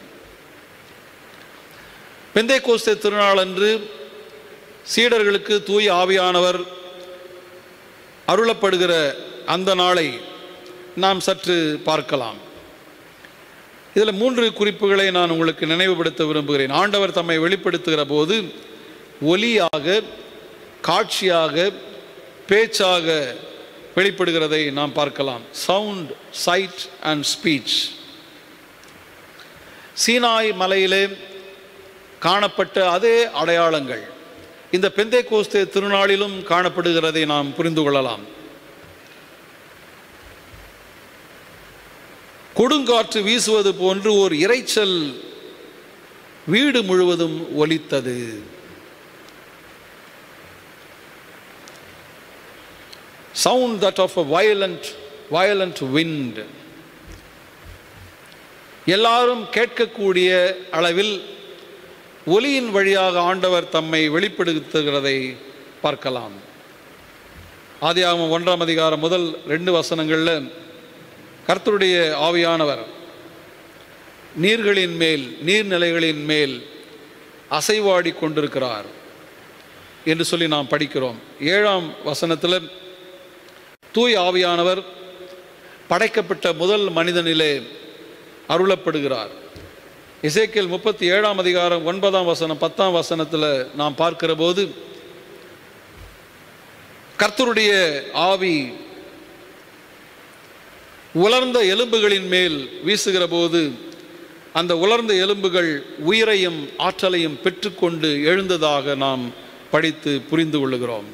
பெந்தை கோஸ்தே திருநாள் அன்று சீடர்களுக்கு தூய ஆவியானவர் அருளப்படுகிற அந்த நாளை நாம் சற்று பார்க்கலாம். இதில் மூன்று குறிப்புகளை நான் உங்களுக்கு நினைவுபடுத்த விரும்புகிறேன். ஆண்டவர் தம்மை வெளிப்படுத்துகிற போது ஒலியாக காட்சியாக பேச்சாக வெளிப்படுகிறதை நாம் பார்க்கலாம். Sound sight and speech Sinai மலையிலே காணப்பட்ட அதே அடையாளங்கள். இந்த பெந்தை கோஸ்தே திருநாளிலும் காணப்படுகிறதை நாம் புரிந்து கொள்ளலாம். கொடுங்காற்று வீசுவது போன்று ஒரு இரைச்சல் வீடு முழுவதும் ஒலித்தது. Sound that of a violent violent wind எல்லாரும் கேட்கக்கூடிய அளவில் ஒலியின் வழியாக ஆண்டவர் தம்மை வெளிப்படுத்துகிறதை பார்க்கலாம். ஆதியாகமம் ஒன்றாம் அதிகாரம் முதல் ரெண்டு வசனங்களில் கர்த்தருடைய ஆவியானவர் நீர்களின் மேல் நீர்நிலைகளின் மேல் அசைவாடி கொண்டிருக்கிறார் என்று சொல்லி நாம் படிக்கிறோம். ஏழாம் வசனத்தில் தூய் ஆவியானவர் படைக்கப்பட்ட முதல் மனிதனிலே அருளப்படுகிறார். இசைக்கியல் முப்பத்தி ஏழாம் அதிகாரம் ஒன்பதாம் வசனம் பத்தாம் வசனத்தில் நாம் பார்க்கிற போது கர்த்தருடைய ஆவி உலர்ந்த எலும்புகளின் மேல் வீசுகிற போது அந்த உலர்ந்த எலும்புகள் உயிரையும் ஆற்றலையும் பெற்றுக்கொண்டு எழுந்ததாக நாம் படித்து புரிந்து கொள்ளுகிறோம்.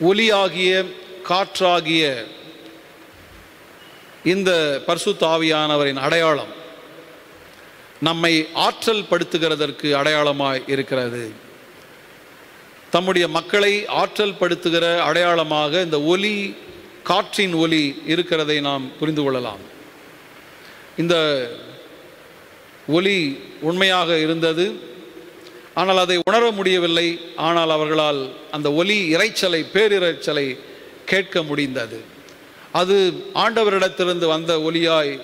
ஒலியாகிய காற்றாகிய இந்த பர்சுத்தாவியானவரின் அடையாளம் நம்மை ஆற்றல் படுத்துகிறதற்கு அடையாளமாய் இருக்கிறது. தம்முடைய மக்களை ஆற்றல் படுத்துகிற அடையாளமாக இந்த ஒலி காற்றின் ஒலி இருக்கிறதை நாம் புரிந்து கொள்ளலாம். இந்த ஒலி உண்மையாக இருந்தது. ஆனால் அதை உணர முடியவில்லை. ஆனால் அவர்களால் அந்த ஒலி இரைச்சலை பேரிரைச்சலை கேட்க முடிந்தது. அது ஆண்டவரிடத்திலிருந்து வந்த ஒலியாய்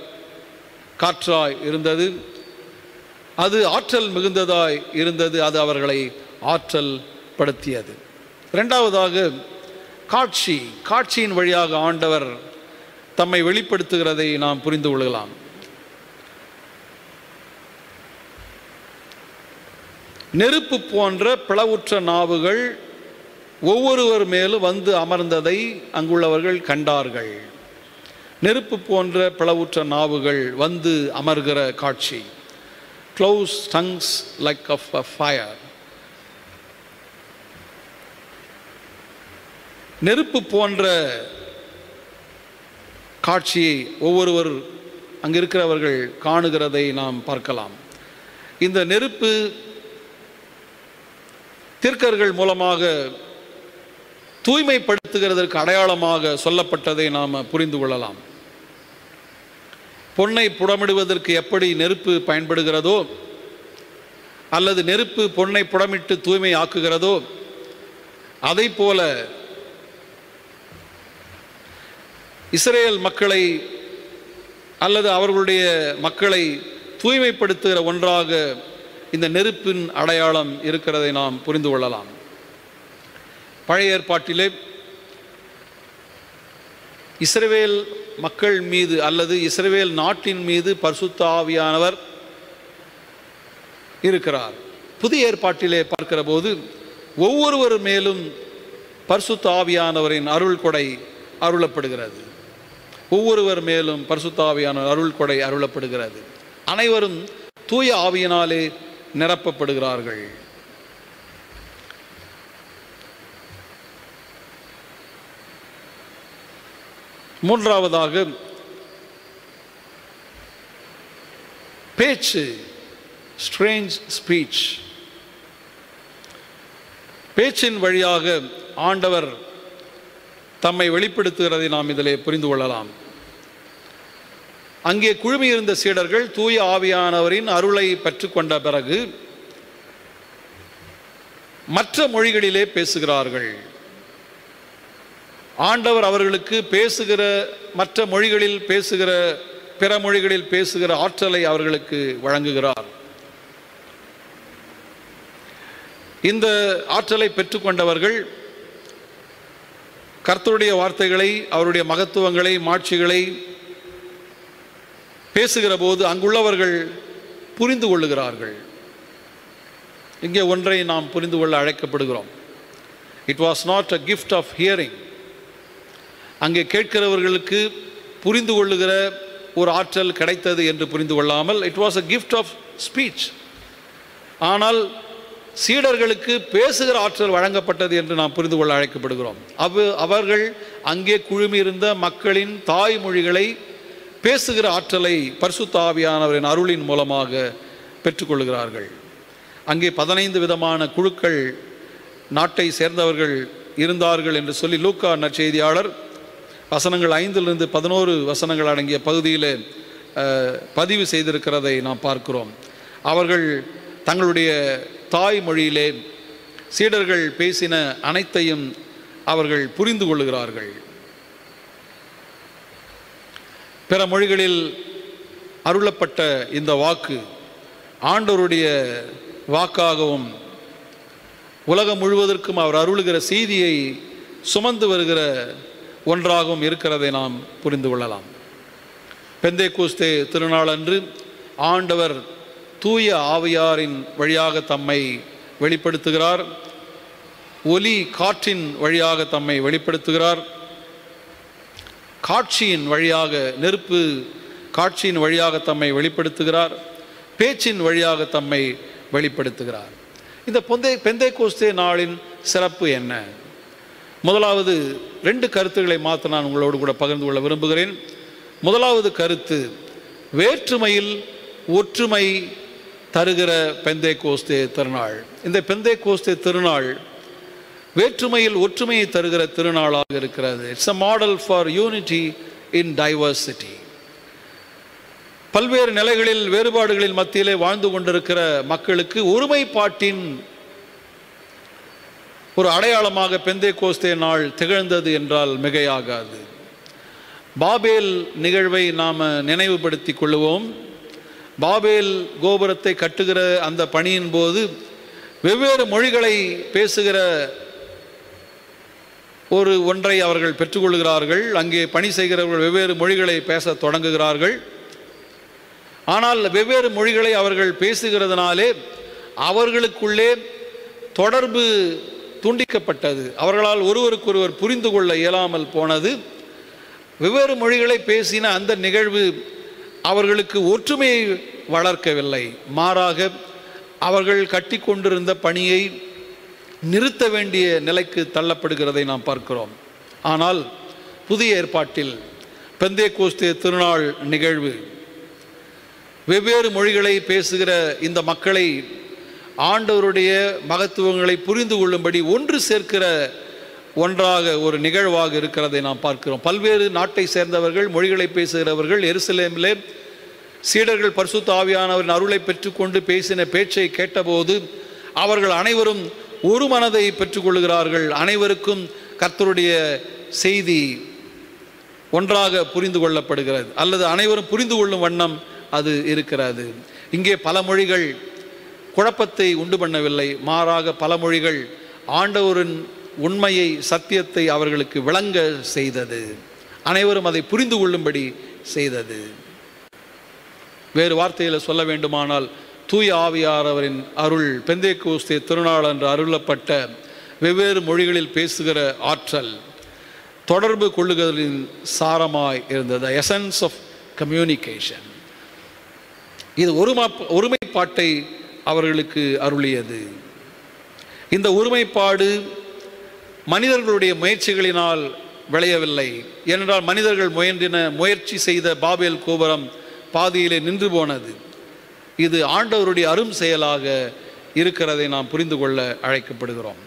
காற்றாய் இருந்தது. அது ஆற்றல் மிகுந்ததாய் இருந்தது. அது அவர்களை ஆற்றல் படுத்தியது ரெண்டாவதாக காட்சி காட்சியின் வழியாக ஆண்டவர் தம்மை வெளிப்படுத்துகிறதை நாம் புரிந்து கொள்ளலாம். நெருப்பு போன்ற பிளவுற்ற நாவுகள் ஒவ்வொருவர் மேலும் வந்து அமர்ந்ததை அங்குள்ளவர்கள் கண்டார்கள். நெருப்பு போன்ற பிளவுற்ற நாவுகள் வந்து அமர்கிற காட்சி. Close tongues like of a fire நெருப்பு போன்ற காட்சியை ஒவ்வொருவர் அங்கு இருக்கிறவர்கள் காணுகிறதை நாம் பார்க்கலாம். இந்த நெருப்பு தீர்க்கர்கள் மூலமாக தூய்மைப்படுத்துகிறதற்கு அடையாளமாக சொல்லப்பட்டதை நாம் புரிந்து கொள்ளலாம். பொன்னை புடமிடுவதற்கு எப்படி நெருப்பு பயன்படுகிறதோ அல்லது நெருப்பு பொன்னை புடமிட்டு தூய்மை ஆக்குகிறதோ அதை போல இஸ்ரேல் மக்களை அல்லது அவர்களுடைய மக்களை தூய்மைப்படுத்துகிற ஒன்றாக இந்த நெருப்பின் அடையாளம் இருக்கிறதை நாம் புரிந்து கொள்ளலாம். பழைய ஏற்பாட்டிலே இஸ்ரவேல் மக்கள் மீது அல்லது இஸ்ரவேல் நாட்டின் மீது பரிசுத்த ஆவியானவர் இருக்கிறார். புதிய ஏற்பாட்டிலே பார்க்கிற போது ஒவ்வொருவர் மேலும் பரிசுத்த ஆவியானவரின் அருள் கொடை அருளப்படுகிறது. ஒவ்வொருவர் மேலும் பரிசுத்த ஆவியானவர் அருள் கொடை அருளப்படுகிறது. அனைவரும் தூய ஆவியினாலே நிரப்பப்படுகிறார்கள். மூன்றாவதாக பேச்சு ஸ்ட்ரேஞ்ச் ஸ்பீச் பேச்சின் வழியாக ஆண்டவர் தம்மை வெளிப்படுத்துகிறதை நாம் இதிலே புரிந்து கொள்ளலாம். அங்கே குழுமியிருந்த சீடர்கள் தூய ஆவியானவரின் அருளை பெற்றுக்கொண்ட பிறகு மற்ற மொழிகளிலே பேசுகிறார்கள். ஆண்டவர் அவர்களுக்கு பேசுகிற மற்ற மொழிகளில் பேசுகிற பிற மொழிகளில் பேசுகிற ஆற்றலை அவர்களுக்கு வழங்குகிறார். இந்த ஆற்றலை பெற்றுக்கொண்டவர்கள் கர்த்தருடைய வார்த்தைகளை அவருடைய மகத்துவங்களை மாட்சிகளை பேசுகிற போது அங்குள்ளவர்கள் புரிந்து கொள்ளுகிறார்கள். இங்கே ஒன்றை நாம் புரிந்து கொள்ள அழைக்கப்படுகிறோம். It was not a gift of hearing அங்கே கேட்கிறவர்களுக்கு புரிந்து கொள்ளுகிற ஒரு ஆற்றல் கிடைத்தது என்று புரிந்து கொள்ளாமல் it was a gift of speech ஆனால் சீடர்களுக்கு பேசுகிற ஆற்றல் வழங்கப்பட்டது என்று நாம் புரிந்து கொள்ள அழைக்கப்படுகிறோம். அவ அவர்கள் அங்கே குழுமியிருந்த மக்களின் தாய்மொழிகளை பேசுகிற ஆற்றலை பரிசுத்தாவியானவரின் அருளின் மூலமாக பெற்றுக்கொள்கிறார்கள். அங்கே பதினைந்து விதமான குழுக்கள் நாட்டை சேர்ந்தவர்கள் இருந்தார்கள் என்று சொல்லி லூக்கா நற்செய்தியாளர் வசனங்கள் ஐந்திலிருந்து பதினோரு வசனங்கள் அடங்கிய பகுதியில் அஹ், பதிவு செய்திருக்கிறதை நாம் பார்க்கிறோம். அவர்கள் தங்களுடைய தாய்மொழியிலே சீடர்கள் பேசின அனைத்தையும் அவர்கள் புரிந்து கொள்ளுகிறார்கள். பிற மொழிகளில் அருளப்பட்ட இந்த வாக்கு ஆண்டவருடைய வாக்காகவும் உலகம் முழுவதற்கும் அவர் அருளுகிற செய்தியை சுமந்து வருகிற ஒன்றாகவும் இருக்கிறதை நாம் புரிந்து கொள்ளலாம். பெந்தை கூஸ்தே திருநாள் அன்று ஆண்டவர் தூய ஆவியாரின் வழியாக தம்மை வெளிப்படுத்துகிறார். ஒலி காற்றின் வழியாக தம்மை வெளிப்படுத்துகிறார். காட்சியின் வழியாக நெருப்பு காட்சியின் வழியாக தம்மை வெளிப்படுத்துகிறார். பேச்சின் வழியாக தம்மை வெளிப்படுத்துகிறார். இந்த பொந்தை பெந்தை கோஸ்தே நாளின் சிறப்பு என்ன? முதலாவது ரெண்டு கருத்துக்களை மாற்ற நான் உங்களோடு கூட பகிர்ந்து கொள்ள விரும்புகிறேன். முதலாவது கருத்து வேற்றுமையில் ஒற்றுமை தருகிற பெந்தை கோஸ்தே திருநாள். இந்த பெந்தை கோஸ்தே திருநாள் வேற்றுமையில் ஒற்றுமையை தருகிற திருநாளாக இருக்கிறது. It's a model for unity in diversity பல்வேறு நிலைகளில் வேறுபாடுகளின் மத்தியிலே வாழ்ந்து கொண்டிருக்கிற மக்களுக்கு ஒருமைப்பாட்டின் ஒரு அடையாளமாக பெந்தே கோஸ்தே நாள் திகழ்ந்தது என்றால் மிகையாகாது. பாபேல் நிகழ்வை நாம் நினைவுபடுத்திக் கொள்ளுவோம். பாபேல் கோபுரத்தை கட்டுகிற அந்த பணியின் போது வெவ்வேறு மொழிகளை பேசுகிற ஒரு ஒன்றை அவர்கள் பெற்றுக்கொள்கிறார்கள். அங்கே பணி செய்கிறவர்கள் வெவ்வேறு மொழிகளை பேச தொடங்குகிறார்கள். ஆனால் வெவ்வேறு மொழிகளை அவர்கள் பேசுகிறதுனாலே அவர்களுக்குள்ளே தொடர்பு துண்டிக்கப்பட்டது. அவர்களால் ஒருவருக்கொருவர் புரிந்து கொள்ள இயலாமல் போனது. வெவ்வேறு மொழிகளை பேசின அந்த நிகழ்வு அவர்களுக்கு ஒற்றுமையை வளர்க்கவில்லை. மாறாக அவர்கள் கட்டி கொண்டிருந்த பணியை நிறுத்த வேண்டிய நிலைக்கு தள்ளப்படுகிறதை நாம் பார்க்கிறோம். ஆனால் புதிய ஏற்பாட்டில் பெந்தே கோஸ்தே திருநாள் நிகழ்வு. வெவ்வேறு மொழிகளை பேசுகிற இந்த மக்களை ஆண்டவருடைய மகத்துவங்களை புரிந்து கொள்ளும்படி ஒன்று சேர்க்கிற ஒன்றாக ஒரு நிகழ்வாக இருக்கிறதை நாம் பார்க்கிறோம். பல்வேறு நாட்டை சேர்ந்தவர்கள் மொழிகளை பேசுகிறவர்கள் எருசலேமிலே சீடர்கள் பரிசுத்த ஆவியானவரின் அருளை பெற்றுக்கொண்டு பேசின பேச்சை கேட்டபோது அவர்கள் அனைவரும் ஒரு மனதை பெற்றுக்கொள்கிறார்கள் அனைவருக்கும் கர்த்தருடைய செய்தி ஒன்றாக புரிந்து கொள்ளப்படுகிறது. அல்லது அனைவரும் புரிந்து கொள்ளும் வண்ணம் அது இருக்கிறது. இங்கே பல மொழிகள் குழப்பத்தை உண்டு பண்ணவில்லை. மாறாக பல மொழிகள் ஆண்டவரின் உண்மையை சத்தியத்தை அவர்களுக்கு விளங்க செய்தது. அனைவரும் அதை புரிந்து கொள்ளும்படி செய்தது. வேறு வார்த்தையில் சொல்ல வேண்டுமானால் தூய ஆவியாரவரின் அருள் பெந்தே கோஸ்தே திருநாள் என்று அருளப்பட்ட வெவ்வேறு மொழிகளில் பேசுகிற ஆற்றல் தொடர்பு கொள்ளுதலின் சாரமாய் இருந்தது. எசன்ஸ் ஆஃப் கம்யூனிகேஷன் இது ஒருமா ஒருமைப்பாட்டை அவர்களுக்கு அருளியது. இந்த ஒருமைப்பாடு மனிதர்களுடைய முயற்சிகளினால் விளையவில்லை. ஏனென்றால் மனிதர்கள் முயன்றின முயற்சி செய்த பாபேல் கோபுரம் பாதியிலே நின்று போனது. இது ஆண்டவருடைய அரும் செயலாக இருக்கிறதை நாம் புரிந்து கொள்ள அழைக்கப்படுகிறோம்.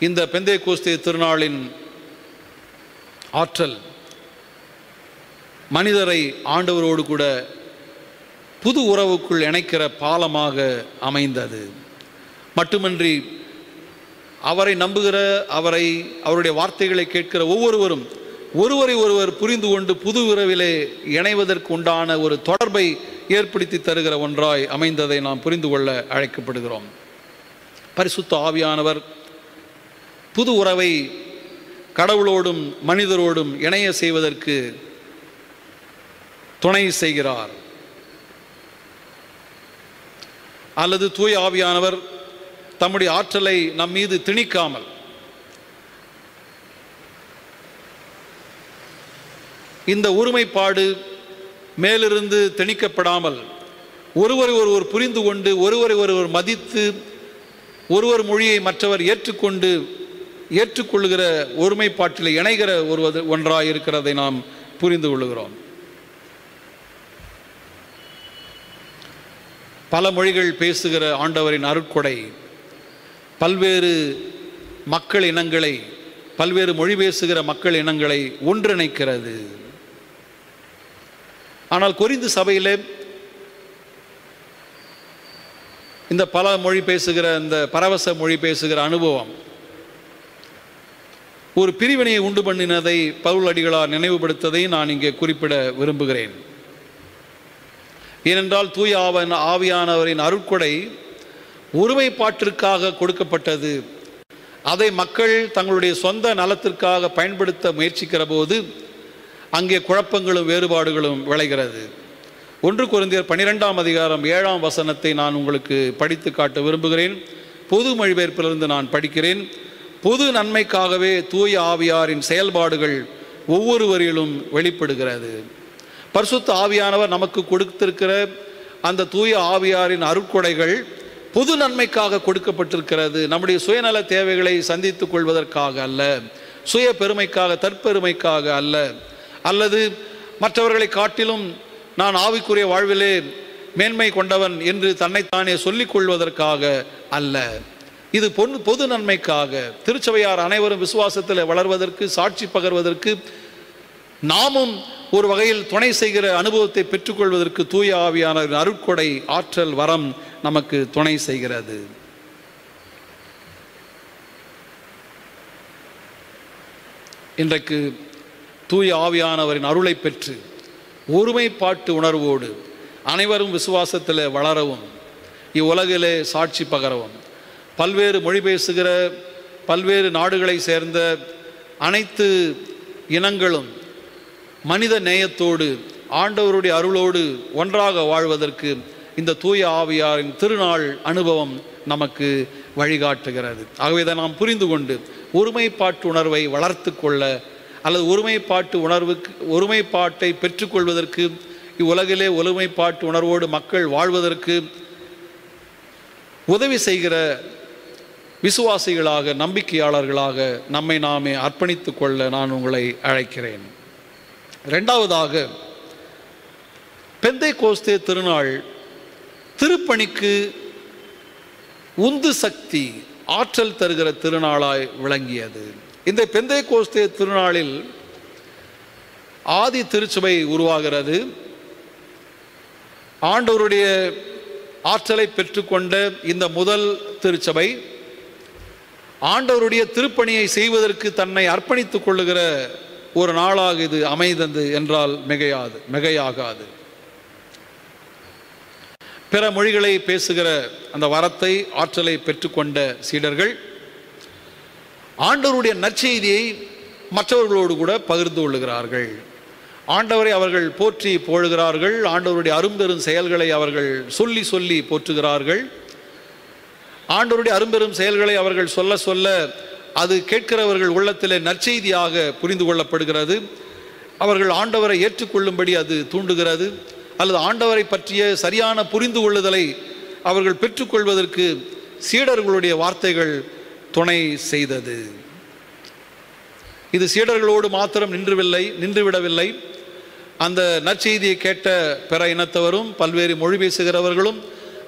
இந்த பெந்தை கோஸ்தே திருநாளின் ஆற்றல் மனிதரை ஆண்டவரோடு கூட புது உறவுக்குள் இணைக்கிற பாலமாக அமைந்தது. மட்டுமின்றி அவரை நம்புகிற அவரை அவருடைய வார்த்தைகளை கேட்கிற ஒவ்வொருவரும் ஒருவரை ஒருவர் புரிந்து கொண்டு புது உறவிலே இணைவதற்கு உண்டான ஒரு தொடர்பை ஏற்படுத்தி தருகிற ஒன்றாய் அமைந்ததை நாம் புரிந்து கொள்ள அழைக்கப்படுகிறோம். பரிசுத்த ஆவியானவர் புது உறவை கடவுளோடும் மனிதரோடும் இணைய செய்வதற்கு துணை செய்கிறார். அல்லது தூய ஆவியானவர் தம்முடைய ஆற்றலை நம் மீது திணிக்காமல். இந்த ஒருமைப்பாடு மேலிருந்து திணிக்கப்படாமல் ஒருவரை ஒருவர் புரிந்து கொண்டு ஒருவரை ஒருவர் மதித்து ஒருவர் மொழியை மற்றவர் ஏற்றுக்கொண்டு ஏற்றுக்கொள்கிற ஒருமைப்பாட்டில் இணைகிற ஒரு ஒன்றாக இருக்கிறதை நாம் புரிந்து கொள்கிறோம் பல மொழிகள் பேசுகிற ஆண்டவரின் அருட்கொடை பல்வேறு மக்கள் இனங்களை பல்வேறு மொழி பேசுகிற மக்கள் இனங்களை ஒன்றிணைக்கிறது. ஆனால் குறிந்து சபையில் இந்த பல மொழி பேசுகிற இந்த பரவச மொழி பேசுகிற அனுபவம் ஒரு பிரிவினையை உண்டு பண்ணினதை பவுல் அடிகளார் நினைவுபடுத்ததை நான் இங்கே குறிப்பிட விரும்புகிறேன். ஏனென்றால் தூய ஆவன் ஆவியானவரின் அருட்கொடை ஒருமைப்பாட்டிற்காக கொடுக்கப்பட்டது. அதை மக்கள் தங்களுடைய சொந்த நலத்திற்காக பயன்படுத்த முயற்சிக்கிற போது அங்கே குழப்பங்களும் வேறுபாடுகளும் விளைகிறது. ஒன்று குருந்தியர் பனிரெண்டாம் அதிகாரம் ஏழாம் வசனத்தை நான் உங்களுக்கு படித்து காட்ட விரும்புகிறேன். பொது மொழிபெயர்ப்பிலிருந்து நான் படிக்கிறேன். பொது நன்மைக்காகவே தூய ஆவியாரின் செயல்பாடுகள் ஒவ்வொருவரிலும் வெளிப்படுகிறது. பரிசுத்த ஆவியானவர் நமக்கு கொடுத்திருக்கிற அந்த தூய ஆவியாரின் அருட்கொடைகள் பொது நன்மைக்காக கொடுக்கப்பட்டிருக்கிறது. நம்முடைய சுயநல தேவைகளை சந்தித்துக் கொள்வதற்காக அல்ல. சுய பெருமைக்காக தற்பெருமைக்காக அல்ல. அல்லது மற்றவர்களை காட்டிலும் நான் ஆவிக்குரிய வாழ்விலே மேன்மை கொண்டவன் என்று தன்னைத்தானே சொல்லிக் கொள்வதற்காக அல்ல. இது பொன் பொது நன்மைக்காக. திருச்சபையார் அனைவரும் விசுவாசத்தில் வளர்வதற்கு சாட்சி பகர்வதற்கு நாமும் ஒரு வகையில் துணை செய்கிற அனுபவத்தை பெற்றுக்கொள்வதற்கு தூய ஆவியான அருட்கொடை ஆற்றல் வரம் நமக்கு துணை செய்கிறது. இன்றைக்கு தூய ஆவியானவரின் அருளை பெற்று ஒருமைப்பாட்டு உணர்வோடு அனைவரும் விசுவாசத்தில் வளரவும் இவ்வுலகிலே சாட்சி பகரவும். பல்வேறு மொழி பேசுகிற பல்வேறு நாடுகளை சேர்ந்த அனைத்து இனங்களும் மனித நேயத்தோடு ஆண்டவருடைய அருளோடு ஒன்றாக வாழ்வதற்கு இந்த தூய ஆவியாரின் திருநாள் அனுபவம் நமக்கு வழிகாட்டுகிறது. ஆகவே இதை நாம் புரிந்து கொண்டு ஒருமைப்பாட்டு உணர்வை வளர்த்து கொள்ள அல்லது ஒருமைப்பாட்டு உணர்வுக்கு ஒருமைப்பாட்டை பெற்றுக்கொள்வதற்கு இவ்வுலகிலே ஒருமைப்பாட்டு உணர்வோடு மக்கள் வாழ்வதற்கு உதவி செய்கிற விசுவாசிகளாக நம்பிக்கையாளர்களாக நம்மை நாமே அர்ப்பணித்து கொள்ள நான் உங்களை அழைக்கிறேன். ரெண்டாவதாக பெந்தை கோஸ்தே திருநாள் திருப்பணிக்கு உந்து சக்தி ஆற்றல் தருகிற திருநாளாய் விளங்கியது. இந்த பெந்தை கோஸ்தே திருநாளில் ஆதி திருச்சபை உருவாகிறது. ஆண்டவருடைய ஆற்றலை பெற்றுக்கொண்ட இந்த முதல் திருச்சபை ஆண்டவருடைய திருப்பணியை செய்வதற்கு தன்னை அர்ப்பணித்துக் கொள்ளுகிற ஒரு நாளாக இது அமைந்தது என்றால் மிகையாது மிகையாகாது. பிற மொழிகளை பேசுகிற அந்த வரத்தை ஆற்றலை பெற்றுக்கொண்ட சீடர்கள் ஆண்டவருடைய நற்செய்தியை மற்றவர்களோடு கூட பகிர்ந்து கொள்ளுகிறார்கள். ஆண்டவரை அவர்கள் போற்றி போழுகிறார்கள் ஆண்டவருடைய அரும்பெரும் செயல்களை அவர்கள் சொல்லி சொல்லி போற்றுகிறார்கள். ஆண்டவருடைய அரும்பெரும் செயல்களை அவர்கள் சொல்ல சொல்ல அது கேட்கிறவர்கள் உள்ளத்தில் நற்செய்தியாக புரிந்து கொள்ளப்படுகிறது. அவர்கள் ஆண்டவரை ஏற்றுக்கொள்ளும்படி அது தூண்டுகிறது. அல்லது ஆண்டவரை பற்றிய சரியான புரிந்து கொள்ளுதலை அவர்கள் பெற்றுக்கொள்வதற்கு சீடர்களுடைய வார்த்தைகள் துணை செய்தது. இது சீடர்களோடு மாத்திரம் நின்றுவில்லை நின்றுவிடவில்லை. அந்த நற்செய்தியை கேட்ட பிற இனத்தவரும் பல்வேறு மொழி பேசுகிறவர்களும்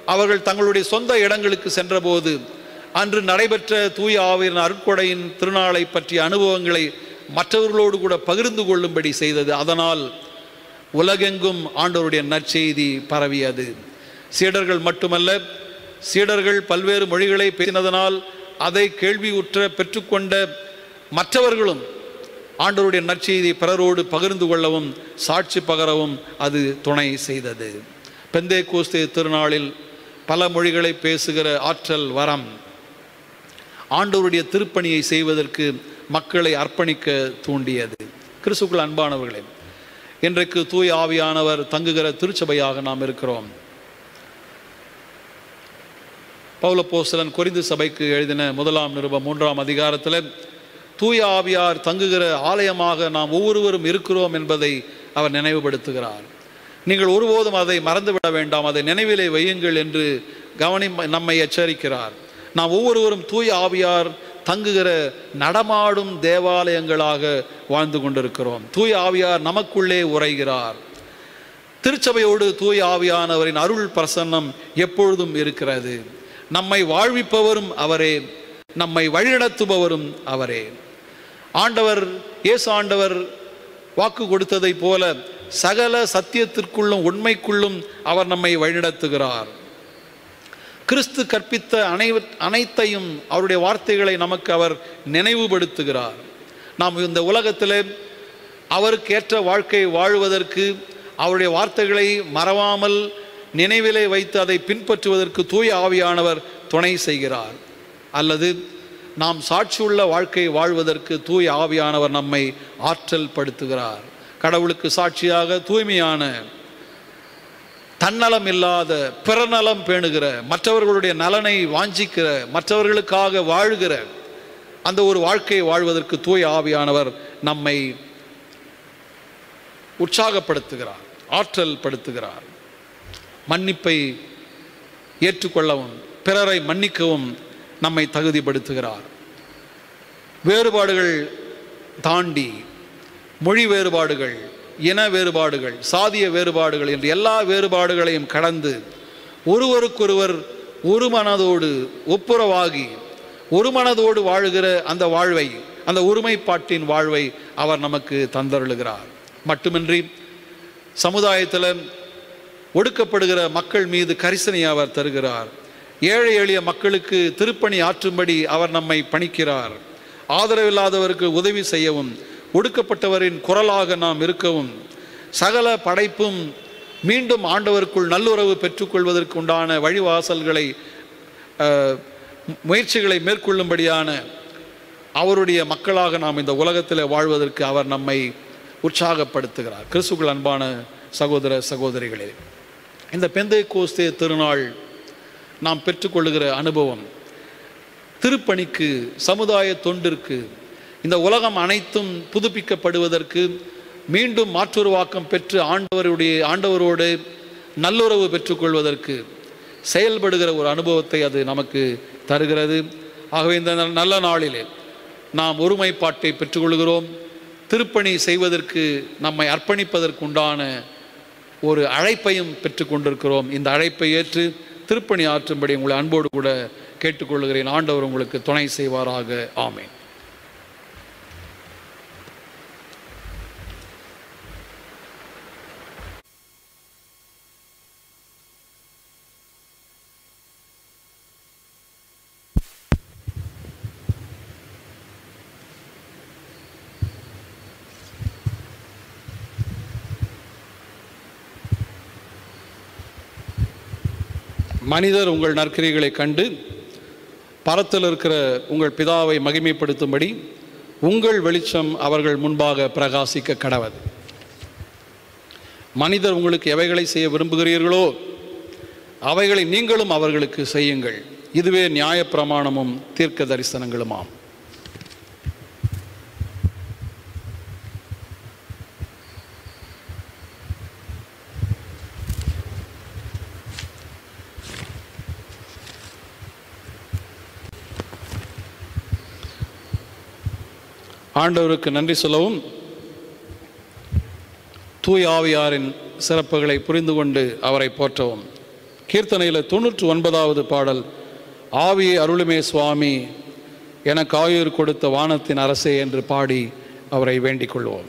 அவர்கள் தங்களுடைய சொந்த இடங்களுக்கு சென்றபோது அன்று நடைபெற்ற தூய ஆவியின் அருட்கொடையின் திருநாளை பற்றிய அனுபவங்களை மற்றவர்களோடு கூட பகிர்ந்து கொள்ளும்படி செய்தது. அதனால் உலகெங்கும் ஆண்டவருடைய நற்செய்தி பரவியது. சீடர்கள் மட்டுமல்ல சீடர்கள் பல்வேறு மொழிகளை பேசினதனால் அதை கேள்வியுற்ற பெற்றுக்கொண்ட மற்றவர்களும் ஆண்டவருடைய நற்செய்தியை பிறரோடு பகிர்ந்து கொள்ளவும் சாட்சி பகரவும் அது துணை செய்தது. பெந்தே கோஸ்தே திருநாளில் பல மொழிகளை பேசுகிற ஆற்றல் வரம். ஆண்டவருடைய திருப்பணியை செய்வதற்கு மக்களை அர்ப்பணிக்க தூண்டியது. கிறிஸ்துக்குள் அன்பானவர்களே இன்றைக்கு தூய் ஆவியானவர் தங்குகிற திருச்சபையாக நாம் இருக்கிறோம். பௌலப்போசலன் கொரிந்து சபைக்கு எழுதின முதலாம் நிருபம் மூன்றாம் அதிகாரத்தில் தூய ஆவியார் தங்குகிற ஆலயமாக நாம் ஒவ்வொருவரும் இருக்கிறோம் என்பதை அவர் நினைவுபடுத்துகிறார். நீங்கள் ஒருபோதும் அதை மறந்துவிட வேண்டாம் அதை நினைவிலே வையுங்கள் என்று கவனி நம்மை எச்சரிக்கிறார். நாம் ஒவ்வொருவரும் தூய ஆவியார் தங்குகிற நடமாடும் தேவாலயங்களாக வாழ்ந்து கொண்டிருக்கிறோம். தூய ஆவியார் நமக்குள்ளே உரைகிறார் திருச்சபையோடு தூய ஆவியானவரின் அருள் பிரசன்னம் எப்பொழுதும் இருக்கிறது. நம்மை வாழ்விப்பவரும் அவரே நம்மை வழிநடத்துபவரும் அவரே. ஆண்டவர் இயேசு ஆண்டவர் வாக்கு கொடுத்ததைப் போல சகல சத்தியத்திற்குள்ளும் உண்மைக்குள்ளும் அவர் நம்மை வழிநடத்துகிறார். கிறிஸ்து கற்பித்த அனை அனைத்தையும் அவருடைய வார்த்தைகளை நமக்கு அவர் நினைவுபடுத்துகிறார். நாம் இந்த உலகத்தில் அவருக்கு ஏற்ற வாழ்க்கை வாழ்வதற்கு அவருடைய வார்த்தைகளை மறவாமல் நினைவிலே வைத்து அதை பின்பற்றுவதற்கு தூய ஆவியானவர் துணை செய்கிறார். அல்லது நாம் சாட்சியுள்ள வாழ்க்கை வாழ்வதற்கு தூய ஆவியானவர் நம்மை ஆற்றல் படுத்துகிறார் கடவுளுக்கு சாட்சியாக தூய்மையான தன்னலம் இல்லாத பிறநலம் பேணுகிற மற்றவர்களுடைய நலனை வாஞ்சிக்கிற மற்றவர்களுக்காக வாழ்கிற அந்த ஒரு வாழ்க்கையை வாழ்வதற்கு தூய ஆவியானவர் நம்மை உற்சாகப்படுத்துகிறார் ஆற்றல் படுத்துகிறார். மன்னிப்பை ஏற்றுக்கொள்ளவும் பிறரை மன்னிக்கவும் நம்மை தகுதிப்படுத்துகிறார். வேறுபாடுகள் தாண்டி மொழி வேறுபாடுகள் இன வேறுபாடுகள் சாதிய வேறுபாடுகள் என்று எல்லா வேறுபாடுகளையும் கடந்து ஒருவருக்கொருவர் ஒரு மனதோடு ஒப்புரவாகி ஒரு மனதோடு வாழுகிற அந்த வாழ்வை அந்த ஒருமைப்பாட்டின் வாழ்வை அவர் நமக்கு தந்தருளுகிறார். மட்டுமின்றி சமுதாயத்தில் ஒடுக்கப்படுகிற மக்கள் மீது கரிசனை அவர் தருகிறார். ஏழை எளிய மக்களுக்கு திருப்பணி ஆற்றும்படி அவர் நம்மை பணிக்கிறார். ஆதரவில்லாதவருக்கு உதவி செய்யவும் ஒடுக்கப்பட்டவரின் குரலாக நாம் இருக்கவும் சகல படைப்பும் மீண்டும் ஆண்டவருக்குள் நல்லுறவு பெற்றுக்கொள்வதற்கு உண்டான வழிவாசல்களை முயற்சிகளை மேற்கொள்ளும்படியான அவருடைய மக்களாக நாம் இந்த உலகத்தில் வாழ்வதற்கு அவர் நம்மை உற்சாகப்படுத்துகிறார். கிறிஸ்துக்கள் அன்பான சகோதர சகோதரிகளே இந்த பெந்தை கோஸ்தே திருநாள் நாம் பெற்றுக்கொள்ளுகிற அனுபவம் திருப்பணிக்கு சமுதாய தொண்டிற்கு இந்த உலகம் அனைத்தும் புதுப்பிக்கப்படுவதற்கு மீண்டும் மாற்றுருவாக்கம் பெற்று ஆண்டவருடைய ஆண்டவரோடு நல்லுறவு பெற்றுக்கொள்வதற்கு செயல்படுகிற ஒரு அனுபவத்தை அது நமக்கு தருகிறது. ஆகவே இந்த நல்ல நாளிலே நாம் ஒருமைப்பாட்டை பெற்றுக்கொள்கிறோம். திருப்பணி செய்வதற்கு நம்மை அர்ப்பணிப்பதற்குண்டான ஒரு அழைப்பையும் பெற்றுக்கொண்டிருக்கிறோம். இந்த அழைப்பை ஏற்று திருப்பணி ஆற்றும்படி உங்களை அன்போடு கூட கேட்டுக்கொள்கிறேன். ஆண்டவர் உங்களுக்கு துணை செய்வாராக. ஆமேன். மனிதர் உங்கள் நற்கிரிகளை கண்டு பரத்தில் இருக்கிற உங்கள் பிதாவை மகிமைப்படுத்தும்படி உங்கள் வெளிச்சம் அவர்கள் முன்பாக பிரகாசிக்க கடவது. மனிதர் உங்களுக்கு எவைகளை செய்ய விரும்புகிறீர்களோ அவைகளை நீங்களும் அவர்களுக்கு செய்யுங்கள். இதுவே நியாயப்பிரமாணமும் தீர்க்க தரிசனங்களுமாம் ஆண்டவருக்கு நன்றி சொல்லவும் தூய் ஆவியாரின் சிறப்புகளை புரிந்து கொண்டு அவரை போற்றவும். கீர்த்தனையில் தொண்ணூற்று ஒன்பதாவது பாடல் ஆவியை அருளுமே சுவாமி எனக்கு ஆயுர் கொடுத்த வானத்தின் அரசே என்று பாடி அவரை வேண்டிக் கொள்வோம்.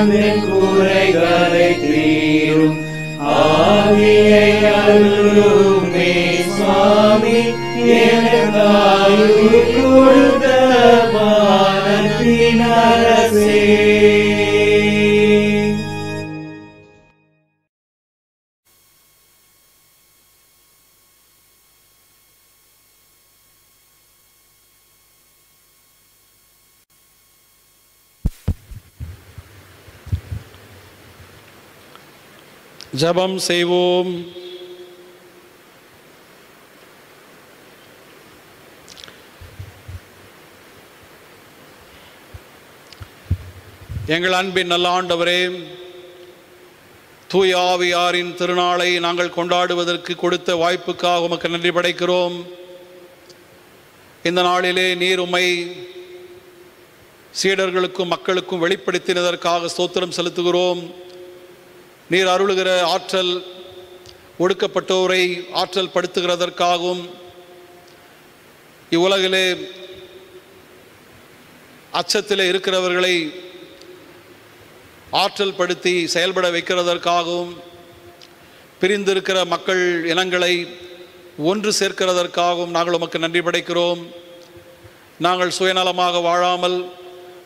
மனதின் கூரைகளை தீரும். ஆவியை அருளுமே சுவாமி எனக்காயுள் கொடுத்த வானத்தின் அரசே. ஜபம் செய்வோம். எங்கள் அன்பின் நல்ல ஆண்டவரே தூயாவியாரின் திருநாளை நாங்கள் கொண்டாடுவதற்கு கொடுத்த வாய்ப்புக்காக உமக்கு நன்றி படைக்கிறோம். இந்த நாளிலே நீர் உமை சீடர்களுக்கும் மக்களுக்கும் வெளிப்படுத்தினதற்காக ஸ்தோத்திரம் செலுத்துகிறோம். நீர் அருளுகிற ஆற்றல் ஒடுக்கப்பட்டோரை ஆற்றல் படுத்துகிறதற்காகவும் இவ்வுலகிலே அச்சத்தில் இருக்கிறவர்களை ஆற்றல் படுத்தி செயல்பட வைக்கிறதற்காகவும் பிரிந்திருக்கிற மக்கள் இனங்களை ஒன்று சேர்க்கிறதற்காகவும் நாங்கள் உமக்கு நன்றி படைக்கிறோம். நாங்கள் சுயநலமாக வாழாமல்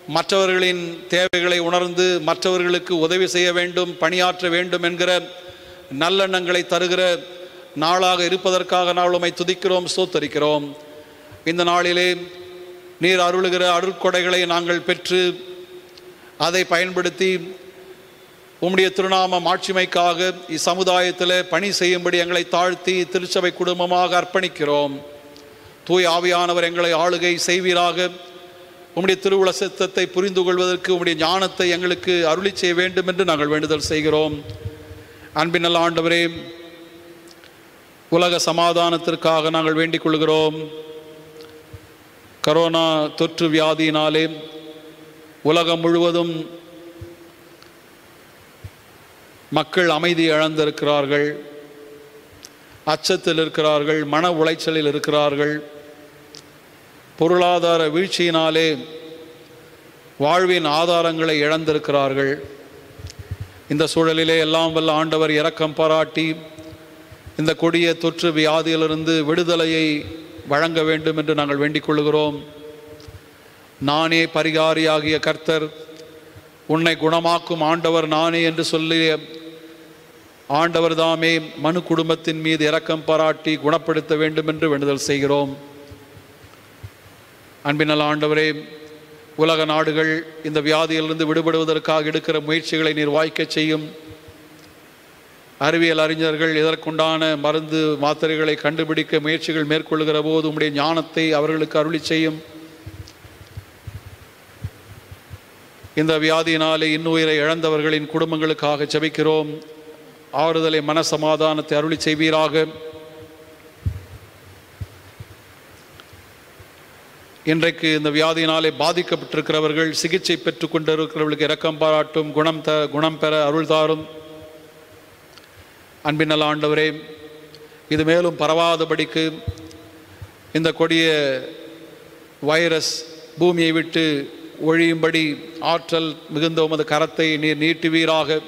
மற்றவர்களின் தேவைகளை உணர்ந்து மற்றவர்களுக்கு உதவி செய்ய வேண்டும் பணியாற்ற வேண்டும் என்கிற நல்லெண்ணங்களை தருகிற நாளாக இருப்பதற்காக நாள் உமை துதிக்கிறோம் சோத்தரிக்கிறோம் இந்த நாளிலே நீர் அருளுகிற அருட்கொடைகளை நாங்கள் பெற்று அதை பயன்படுத்தி உம்முடைய திருநாம மாட்சிமைக்காக இச்சமுதாயத்தில் பணி செய்யும்படி எங்களை தாழ்த்தி திருச்சபை குடும்பமாக அர்ப்பணிக்கிறோம். தூய் ஆவியானவர் எங்களை ஆளுகை செய்வீராக. உம்முடைய திருவுள சித்தத்தை புரிந்து கொள்வதற்கு உம்முடைய ஞானத்தை எங்களுக்கு அருளி செய்ய வேண்டும் என்று நாங்கள் வேண்டுதல் செய்கிறோம். அன்பின் நல்ல ஆண்டவரே உலக சமாதானத்திற்காக நாங்கள் வேண்டிக் கொள்கிறோம். கரோனா தொற்று வியாதியினாலே உலகம் முழுவதும் மக்கள் அமைதி இழந்திருக்கிறார்கள். அச்சத்தில் இருக்கிறார்கள் மன உளைச்சலில் இருக்கிறார்கள். பொருளாதார வீழ்ச்சியினாலே வாழ்வின் ஆதாரங்களை இழந்திருக்கிறார்கள். இந்த சூழலிலே எல்லாம் வல்ல ஆண்டவர் இரக்கம் பாராட்டி இந்த கொடிய தொற்று வியாதியிலிருந்து விடுதலையை வழங்க வேண்டும் என்று நாங்கள் வேண்டிக் கொள்கிறோம். நானே பரிகாரியாகிய கர்த்தர் உன்னை குணமாக்கும் ஆண்டவர் நானே என்று சொல்லிய ஆண்டவர் தாமே மனு குடும்பத்தின் மீது இரக்கம் பாராட்டி குணப்படுத்த வேண்டும் என்று வேண்டுதல் செய்கிறோம். அன்பினல் ஆண்டவரே உலக நாடுகள் இந்த வியாதியிலிருந்து விடுபடுவதற்காக எடுக்கிற முயற்சிகளை நீர் வாய்க்க செய்யும். அறிவியல் அறிஞர்கள் இதற்குண்டான மருந்து மாத்திரைகளை கண்டுபிடிக்க முயற்சிகள் மேற்கொள்கிற போது உம்முடைய ஞானத்தை அவர்களுக்கு அருளி செய்யும். இந்த வியாதியினாலே இன்னுயிரை இழந்தவர்களின் குடும்பங்களுக்காக செபிக்கிறோம் ஆறுதலை மனசமாதானத்தை அருளி செய்வீராக. இன்றைக்கு இந்த வியாதியினாலே பாதிக்கப்பட்டிருக்கிறவர்கள் சிகிச்சை பெற்று கொண்டிருக்கிறவர்களுக்கு இரக்கம் பாராட்டும் குணம் த குணம் பெற அருள் தாரும். அன்பின் நல்ல ஆண்டவரே இது மேலும் பரவாதபடிக்கு இந்த கொடிய வைரஸ் பூமியை விட்டு ஒழியும்படி ஆற்றல் மிகுந்த உமது கரத்தை நீர் நீட்டுவீராக.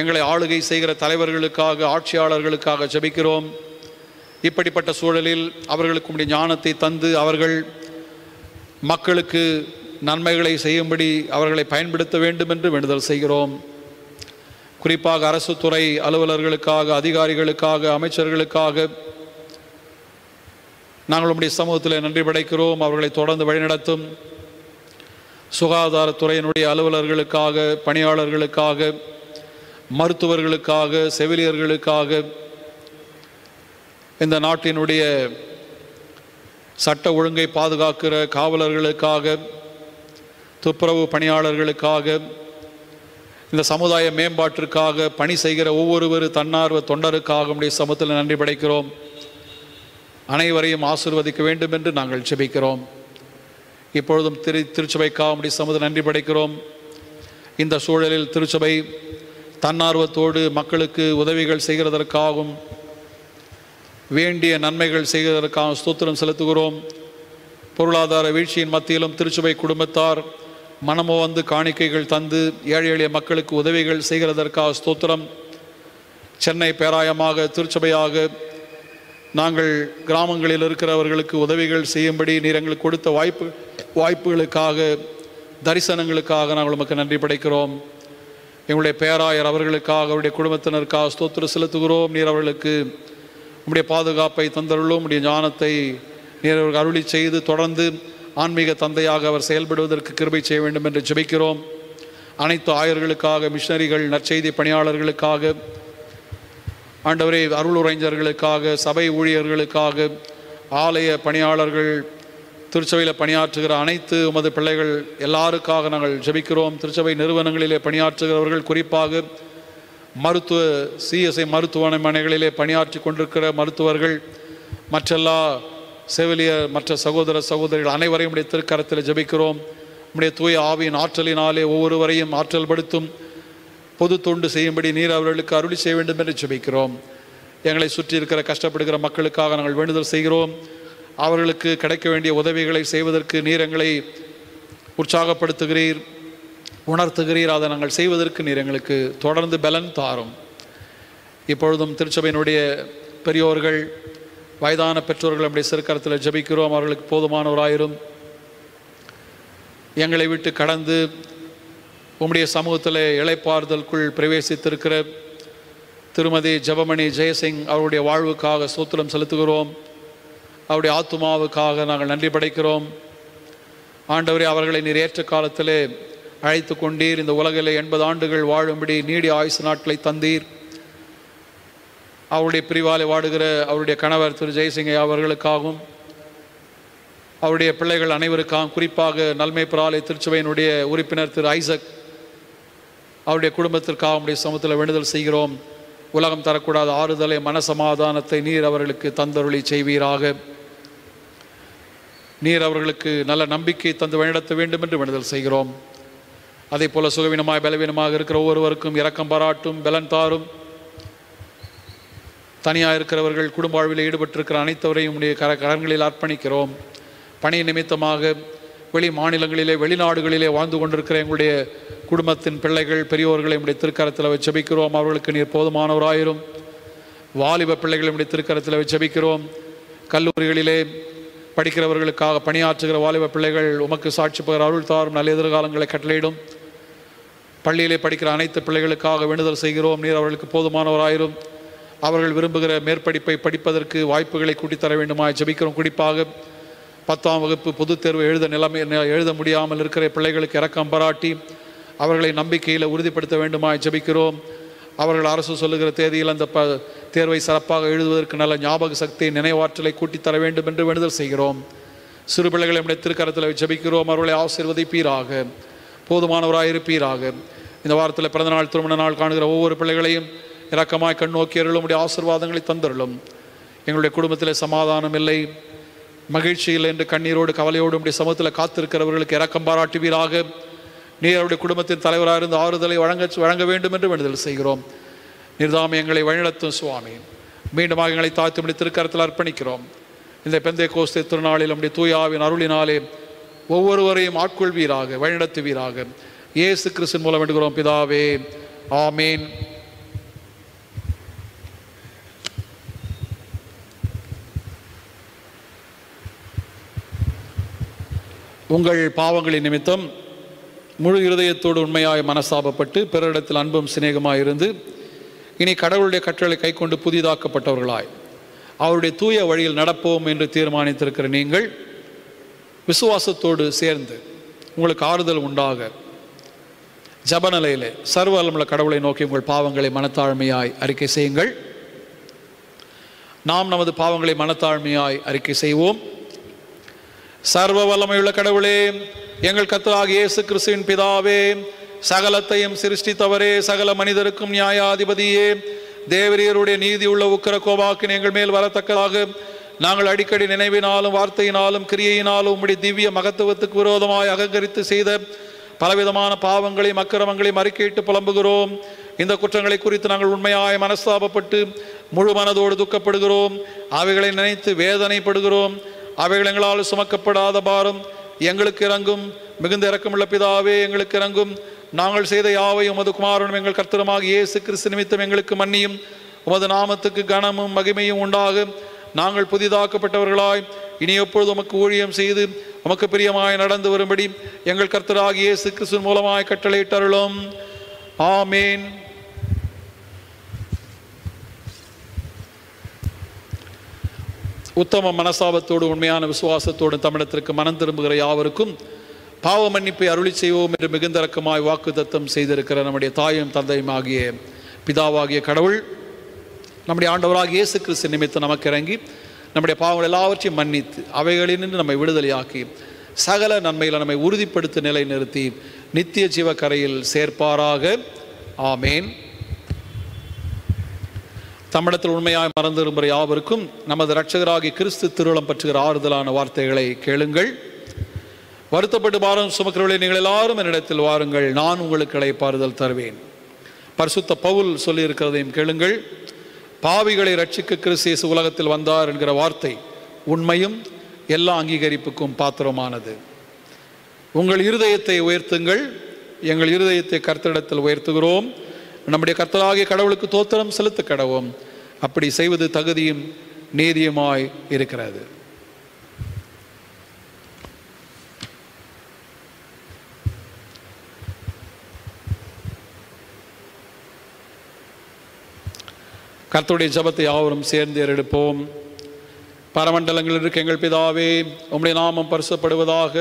எங்களை ஆளுகை செய்கிற தலைவர்களுக்காக ஆட்சியாளர்களுக்காக ஜபிக்கிறோம். இப்படிப்பட்ட சூழலில் அவர்களுக்கு உடைய ஞானத்தை தந்து அவர்கள் மக்களுக்கு நன்மைகளை செய்யும்படி அவர்களை பயன்படுத்த வேண்டும் என்று வேண்டுதல் செய்கிறோம். குறிப்பாக அரசு துறை அலுவலர்களுக்காக அதிகாரிகளுக்காக அமைச்சர்களுக்காக நாங்கள் உம்முடைய சமூகத்தில் நன்றி படைக்கிறோம். அவர்களை தொடர்ந்து வழிநடத்தும். சுகாதாரத்துறையினுடைய அலுவலர்களுக்காக பணியாளர்களுக்காக மருத்துவர்களுக்காக செவிலியர்களுக்காக இந்த நாட்டினுடைய சட்ட ஒழுங்கை பாதுகாக்கிற காவலர்களுக்காக துப்புரவு பணியாளர்களுக்காக இந்த சமுதாய மேம்பாட்டிற்காக பணி செய்கிற ஒவ்வொருவர் தன்னார்வ தொண்டருக்காக உடைய சமூகத்தில் நன்றி படைக்கிறோம். அனைவரையும் ஆசிர்வதிக்க வேண்டும் என்று நாங்கள் ஜெபிக்கிறோம். இப்பொழுதும் திரு திருச்சபைக்காக உடைய சமூகத்தில் நன்றி படைக்கிறோம். இந்த சூழலில் திருச்சபை தன்னார்வத்தோடு மக்களுக்கு உதவிகள் செய்கிறதற்காகவும் வேண்டிய நன்மைகள் செய்வதற்காக ஸ்தோத்திரம் செலுத்துகிறோம். பொருளாதார வீழ்ச்சியின் மத்தியிலும் திருச்சபை குடும்பத்தார் மனமோ வந்து காணிக்கைகள் தந்து ஏழை எளிய மக்களுக்கு உதவிகள் செய்கிறதற்காக ஸ்தோத்திரம். சென்னை பேராயமாக திருச்சபையாக நாங்கள் கிராமங்களில் இருக்கிறவர்களுக்கு உதவிகள் செய்யும்படி நீர் எங்களுக்கு கொடுத்த வாய்ப்பு வாய்ப்புகளுக்காக தரிசனங்களுக்காக நாங்கள் உமக்கு நன்றி படைக்கிறோம். எங்களுடைய பேராயர் அவர்களுக்காக அவருடைய குடும்பத்தினருக்காக ஸ்தோத்திரம் செலுத்துகிறோம். நீர் அவர்களுக்கு உம்முடைய பாதுகாப்பை தந்தருளும் உடைய ஞானத்தை நீர் அருளி செய்து தொடர்ந்து ஆன்மீக தந்தையாக அவர் செயல்படுவதற்கு கிருபை செய்ய வேண்டும் என்று ஜெபிக்கிறோம். அனைத்து ஆயர்களுக்காக மிஷனரிகள் நற்செய்தி பணியாளர்களுக்காக ஆண்டவரே அருள் உறைஞர்களுக்காக சபை ஊழியர்களுக்காக ஆலய பணியாளர்கள் திருச்சபையில் பணியாற்றுகிற அனைத்து உமது பிள்ளைகள் எல்லாருக்காக நாங்கள் ஜெபிக்கிறோம். திருச்சபை நிறுவனங்களிலே பணியாற்றுகிறவர்கள் குறிப்பாக மருத்துவ சிஎஸ்ஐ மருத்துவமனைகளிலே பணியாற்றி கொண்டிருக்கிற மருத்துவர்கள் மற்றெல்லா செவிலியர் மற்ற சகோதர சகோதரிகள் அனைவரையும் உடைய திருக்கரத்தில் ஜெபிக்கிறோம். உடைய தூய ஆவியின் ஆற்றலினாலே ஒவ்வொருவரையும் ஆற்றல் படுத்தும். பொது தொண்டு செய்யும்படி நீர் அவர்களுக்கு அருளி செய்ய வேண்டும் என்று ஜெபிக்கிறோம். எங்களை சுற்றி இருக்கிற கஷ்டப்படுகிற மக்களுக்காக நாங்கள் வேண்டுதல் செய்கிறோம். அவர்களுக்கு கிடைக்க வேண்டிய உதவிகளை செய்வதற்கு நீர் எங்களை உற்சாகப்படுத்துகிறீர். உணர்த்துகிறீர் அதை நாங்கள் செய்வதற்கு நீர் எங்களுக்கு தொடர்ந்து பலன் தாரும். இப்பொழுதும் திருச்சபையினுடைய பெரியோர்கள் வயதான பெற்றோர்கள் நம்முடைய சிறுக்கரத்தில் ஜெபிக்கிறோம் அவர்களுக்கு போதுமானவராயிரும். எங்களை விட்டு கடந்து உம்முடைய சமூகத்தில் இளைப்பாறுதலுக்குள் பிரவேசித்திருக்கிற திருமதி ஜெபமணி ஜெயசிங் அவருடைய வாழ்வுக்காக சூத்திரம் செலுத்துகிறோம். அவருடைய ஆத்துமாவுக்காக நாங்கள் நன்றி படைக்கிறோம். ஆண்டவரே அவர்களை நீர் ஏற்ற காலத்திலே அழைத்து கொண்டீர் இந்த உலகிலே எண்பது ஆண்டுகள் வாழும்படி நீடிய ஆயுசு நாட்களை தந்தீர். அவருடைய பிரிவாலை வாடுகிற அவருடைய கணவர் திரு ஜெயசிங்கை அவர்களுக்காகவும் அவருடைய பிள்ளைகள் அனைவருக்காகவும் குறிப்பாக நல்மை பிராலை திருச்சபையினுடைய உறுப்பினர் திரு ஐசக் அவருடைய குடும்பத்திற்காக அவருடைய சமூகத்தில் வேண்டுதல் செய்கிறோம். உலகம் தரக்கூடாத ஆறுதலை மனசமாதானத்தை நீர் அவர்களுக்கு தந்தருளி செய்வீராக. நீர் அவர்களுக்கு நல்ல நம்பிக்கை தந்து வழிநடத்த வேண்டும் என்று வேண்டுதல் செய்கிறோம். அதே போல சுகவீனமாய் பலவீனமாக இருக்கிற ஒவ்வொருவருக்கும் இரக்கம் பாராட்டும் பலன் தாரும். தனியாக இருக்கிறவர்கள் குடும்ப வாழ்வில் ஈடுபட்டிருக்கிற அனைத்தவரையும் உடைய கர கரங்களில் அர்ப்பணிக்கிறோம். பணி நிமித்தமாக வெளி மாநிலங்களிலே வெளிநாடுகளிலே வாழ்ந்து கொண்டிருக்கிற எங்களுடைய குடும்பத்தின் பிள்ளைகள் பெரியோர்களை உடைய திருக்கரத்தில் வச்சபிக்கிறோம் அவர்களுக்கு நீர் போதுமானவராயிரும். வாலிப பிள்ளைகளை உடைய திருக்கரத்தில் வச்சபிக்கிறோம் கல்லூரிகளிலே படிக்கிறவர்களுக்காக பணியாற்றுகிற வாலிப பிள்ளைகள் உமக்கு சாட்சி பெற அருள் தாரும் நல்ல எதிர்காலங்களை கட்டளையிடும். பள்ளியிலே படிக்கிற அனைத்து பிள்ளைகளுக்காக வேண்டுதல் செய்கிறோம். நீர் அவர்களுக்கு போதுமானவராயிரும். அவர்கள் விரும்புகிற மேற்படிப்பை படிப்பதற்கு வாய்ப்புகளை கூட்டித்தர வேண்டுமா ஜபிக்கிறோம். குறிப்பாக பத்தாம் வகுப்பு பொதுத் தேர்வு எழுத நிலைமை எழுத முடியாமல் இருக்கிற பிள்ளைகளுக்கு இறக்கம் பாராட்டி அவர்களை நம்பிக்கையில் உறுதிப்படுத்த வேண்டுமா ஜபிக்கிறோம். அவர்கள் அரசு சொல்லுகிற தேதியில் அந்த ப தேர்வை சிறப்பாக எழுதுவதற்கு நல்ல ஞாபக சக்தி நினைவாற்றலை கூட்டித்தர வேண்டும் என்று வேண்டுதல் செய்கிறோம். சிறு பிள்ளைகளை நம்முடைய திருக்கரத்தில் ஜபிக்கிறோம். அவர்களை ஆசிர்வதிப்பீராக. போதுமானவராயிருப்பீராக. இந்த வாரத்தில் பிறந்த நாள் திருமண நாள் காணுகிற ஒவ்வொரு பிள்ளைகளையும் இரக்கமாய் கண்ணோக்கி அருளுடைய ஆசீர்வாதங்களை தந்தருளும். எங்களுடைய குடும்பத்தில் சமாதானம் இல்லை. மகிழ்ச்சியில் என்று கண்ணீரோடு கவலையோடு உடைய சமூகத்தில் காத்திருக்கிறவர்களுக்கு இரக்கம் பாராட்டுவீராக. நீர் அவருடைய குடும்பத்தின் தலைவராக இருந்து ஆறுதலை வழங்க வழங்க வேண்டும் என்று வேண்டுதல் செய்கிறோம். நிர்தாம எங்களை வழிநடத்தும் சுவாமி. மீண்டுமாக எங்களை தாழ்த்து திருக்கரத்தில் அர்ப்பணிக்கிறோம். இந்த பெந்தை கோஸ்தை திருநாளில் நம்முடைய தூயாவின் அருளினாலே ஒவ்வொருவரையும் ஆட்கொள்வீராக வழிநடத்துவீராக. இயேசு கிறிஸ்தன் மூலம் வேண்டுகிறோம் பிதாவே. ஆமேன். உங்கள் பாவங்களின் நிமித்தம் முழு இருதயத்தோடு உண்மையாய் மனஸ்தாபப்பட்டு பிறரிடத்தில் அன்பும் சிநேகமாக இருந்து இனி கடவுளுடைய கற்றலை கைக்கொண்டு புதிதாக்கப்பட்டவர்களாய். அவருடைய தூய வழியில் நடப்போம் என்று தீர்மானித்திருக்கிற நீங்கள் விசுவாசத்தோடு சேர்ந்து உங்களுக்கு ஆறுதல் உண்டாக. ஜபநிலையில் சர்வ வல்லமுள்ள கடவுளை நோக்கி உங்கள் பாவங்களை மனத்தாழ்மையாய் அறிக்கை செய்யுங்கள். நாம் நமது பாவங்களை மனத்தாழ்மையாய் அறிக்கை செய்வோம். சர்வ வல்லமையுள்ள கடவுளே எங்கள் கத்தராக இயேசு கிறிஸ்துவின் பிதாவே சகலத்தையும் சிருஷ்டித்தவரே சகல மனிதருக்கும் நியாயாதிபதியே தேவரியருடைய உள்ள உக்கர கோபாக்கின் எங்கள் மேல் வரத்தக்கதாக நாங்கள் அடிக்கடி நினைவினாலும் வார்த்தையினாலும் கிரியையினாலும் உம்முடைய திவ்ய மகத்துவத்துக்கு விரோதமாய் அகங்கரித்து செய்த பலவிதமான பாவங்களையும் அக்கிரமங்களையும் அறிக்கையிட்டு புலம்புகிறோம். இந்த குற்றங்களை குறித்து நாங்கள் உண்மையாய் மனஸ்தாபப்பட்டு முழு மனதோடு துக்கப்படுகிறோம். அவைகளை நினைத்து வேதனைப்படுகிறோம். அவைகள் எங்களால் சுமக்கப்படாத பாரம் எங்களுக்கு இறங்கும். மிகுந்த இறக்கமுள்ள பிதாவே எங்களுக்கு இறங்கும். நாங்கள் செய்த யாவையும் உமது குமாரனும் எங்கள் கர்த்தரமாக இயேசு கிறிஸ்து நிமித்தம் எங்களுக்கு மன்னியும். உமது நாமத்துக்கு கனமும் மகிமையும் உண்டாகும். நாங்கள் புதிதாக்கப்பட்டவர்களாய். இனி எப்பொழுது உமக்கு ஊழியம் செய்து உமக்கு பிரியமாய் நடந்து வரும்படி எங்கள் கர்த்தராக இயேசு கிறிஸ்து மூலமாய் கட்டளையிட்டருளும் ஆமேன். உத்தம மனசாபத்தோடு உண்மையான விசுவாசத்தோடு தமிழத்திற்கு மனம் திரும்புகிற யாவருக்கும் பாவ மன்னிப்பை அருளி செய்வோம் என்று மிகுந்த ரக்கமாய் வாக்கு தத்தம் செய்திருக்கிற நம்முடைய தாயும் தந்தையும் ஆகிய பிதாவாகிய கடவுள். நம்முடைய ஆண்டவராக இயேசு கிறிஸ்து நிமித்தம் நமக்கு இறங்கி நம்முடைய பாவங்கள் எல்லாவற்றையும் மன்னித்து அவைகளினின்று நம்மை விடுதலையாக்கி சகல நன்மைகளை நம்மை உறுதிப்படுத்த நிலை நிறுத்தி நித்திய ஜீவ கரையில் சேர்ப்பாராக. ஆமேன். தமிழத்தில் உண்மையாக மறந்து விரும்புகிற யாவருக்கும் நமது ரட்சகராகி கிறிஸ்து திருவளம் பற்றுகிற ஆறுதலான வார்த்தைகளை கேளுங்கள். வருத்தப்பட்டு பாரம் சுமக்கிறவர்களே நீங்கள் எல்லாரும் என்னிடத்தில் வாருங்கள். நான் உங்களுக்கு இளைப்பாறுதல் தருவேன். பரிசுத்த பவுல் சொல்லியிருக்கிறதையும் கேளுங்கள். பாவிகளை ரட்சிக்க கிறிஸ்து உலகத்தில் வந்தார் என்கிற வார்த்தை உண்மையும் எல்லா அங்கீகரிப்புக்கும் பாத்திரமானது. உங்கள் இருதயத்தை உயர்த்துங்கள். எங்கள் இருதயத்தை கர்த்தரிடத்தில் உயர்த்துகிறோம். நம்முடைய கர்த்தராகிய கடவுளுக்கு தோத்திரம் செலுத்த கடவோம். அப்படி செய்வது தகுதியும் நீதியுமாய் இருக்கிறது. கர்த்துடைய ஜபத்தை யாவரும் சேர்ந்து ஏறெடுப்போம். பரமண்டலங்களில் இருக்க எங்கள் பிதாவே உம்முடைய நாமம் பரிசப்படுவதாக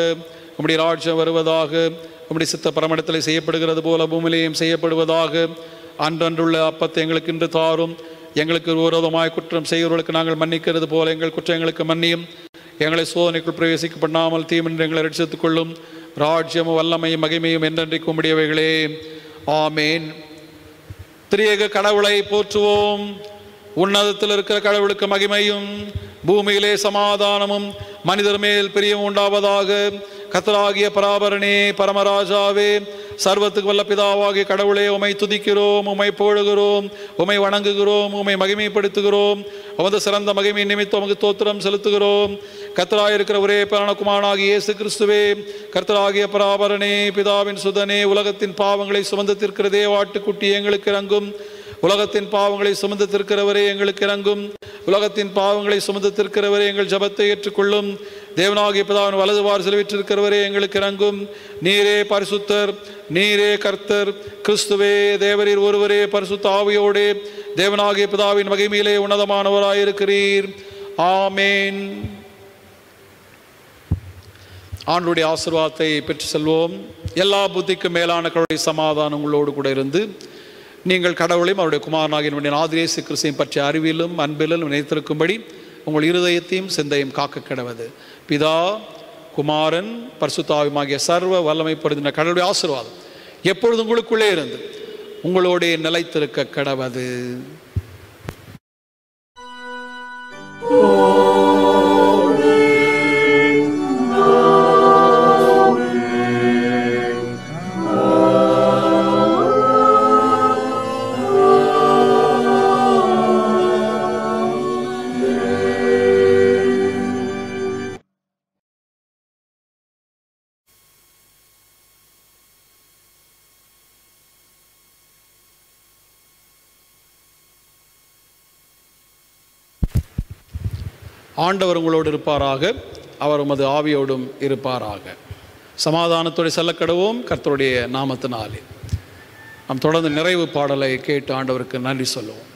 உம்முடைய ராஜ்யம் வருவதாக உம்முடைய சித்த பரமண்டத்தில் செய்யப்படுகிறது போல பூமியிலேயும் செய்யப்படுவதாக அன்றன்றுள்ள அப்பத்தை எங்களுக்கு இன்று தாரும். எங்களுக்கு விரோதமாய் குற்றம் செய்கிறவர்களுக்கு நாங்கள் மன்னிக்கிறது போல எங்கள் குற்றங்களுக்கு மன்னியும். எங்களை சோதனைக்குள் பிரவேசிக்க பண்ணாமல் தீமின்றி எங்களை ரட்சித்துக் கொள்ளும். ராஜ்யமும் வல்லமையும் மகிமையும் என்றென்றைக்கும் உம்முடையவைகளே. ஆமேன். திரியேக கடவுளை போற்றுவோம். உன்னதத்தில் இருக்கிற கடவுளுக்கு மகிமையும் பூமியிலே சமாதானமும் மனிதர் மேல் பிரியம் உண்டாவதாக. கத்தராகிய பராபரணே பரமராஜாவே சர்வத்துக்கு வல்ல பிதாவாகிய கடவுளே உமை துதிக்கிறோம் உமை போழுகிறோம் உமை வணங்குகிறோம் உமை மகிமைப்படுத்துகிறோம். உமது சிறந்த மகிமை நிமித்தம் உமக்கு தோத்திரம் செலுத்துகிறோம். கர்த்தராயிருக்கிற ஒரே பரணகுமாரனாகிய இயேசு கிறிஸ்துவே கர்த்தராகிய பராபரனே பிதாவின் சுதனே உலகத்தின் பாவங்களை சுமந்து தேவாட்டுக்குட்டி எங்களுக்கு இறங்கும். உலகத்தின் பாவங்களை சுமந்தத்திற்கிறவரே எங்களுக்கு இறங்கும். உலகத்தின் பாவங்களை சுமந்தத்திற்கிறவரே எங்கள் ஜபத்தை ஏற்றுக்கொள்ளும். தேவனாகிய பிதாவின் வலது வாரசில் எங்களுக்கு இறங்கும். நீரே பரிசுத்தர் நீரே கர்த்தர் கிறிஸ்துவே தேவரீர் ஒருவரே பரிசுத்த ஆவியோடே தேவனாகிய பிதாவின் மகிமையிலே உன்னதமானவராயிருக்கிறீர். ஆமேன். ஆண்டுடைய ஆசிர்வாதத்தை பெற்று செல்வோம். எல்லா புத்திக்கும் மேலான கடவுளுடைய சமாதானம் உங்களோடு கூட இருந்து நீங்கள் கடவுளையும் அவருடைய குமாரனாகிய ஆதிரேசு கிறிஸ்தையும் பற்றிய அறிவிலும் அன்பிலும் நினைத்திருக்கும்படி உங்கள் இருதயத்தையும் சிந்தையும் காக்க கிடவது பிதா குமாரன் பரிசுத்தாவியமாகிய சர்வ வல்லமை பொருந்தின கடவுளுடைய ஆசீர்வாதம் எப்பொழுது உங்களுக்குள்ளே இருந்து உங்களோடைய நிலைத்திருக்க கடவது ஆண்டவர் உங்களோடு இருப்பாராக அவர் உமது ஆவியோடும் இருப்பாராக. சமாதானத்தோடு செல்லக்கடவோம் கர்த்தருடைய நாமத்தினாலே. நாம் தொடர்ந்து நிறைவு பாடலை கேட்டு ஆண்டவருக்கு நன்றி சொல்லுவோம்.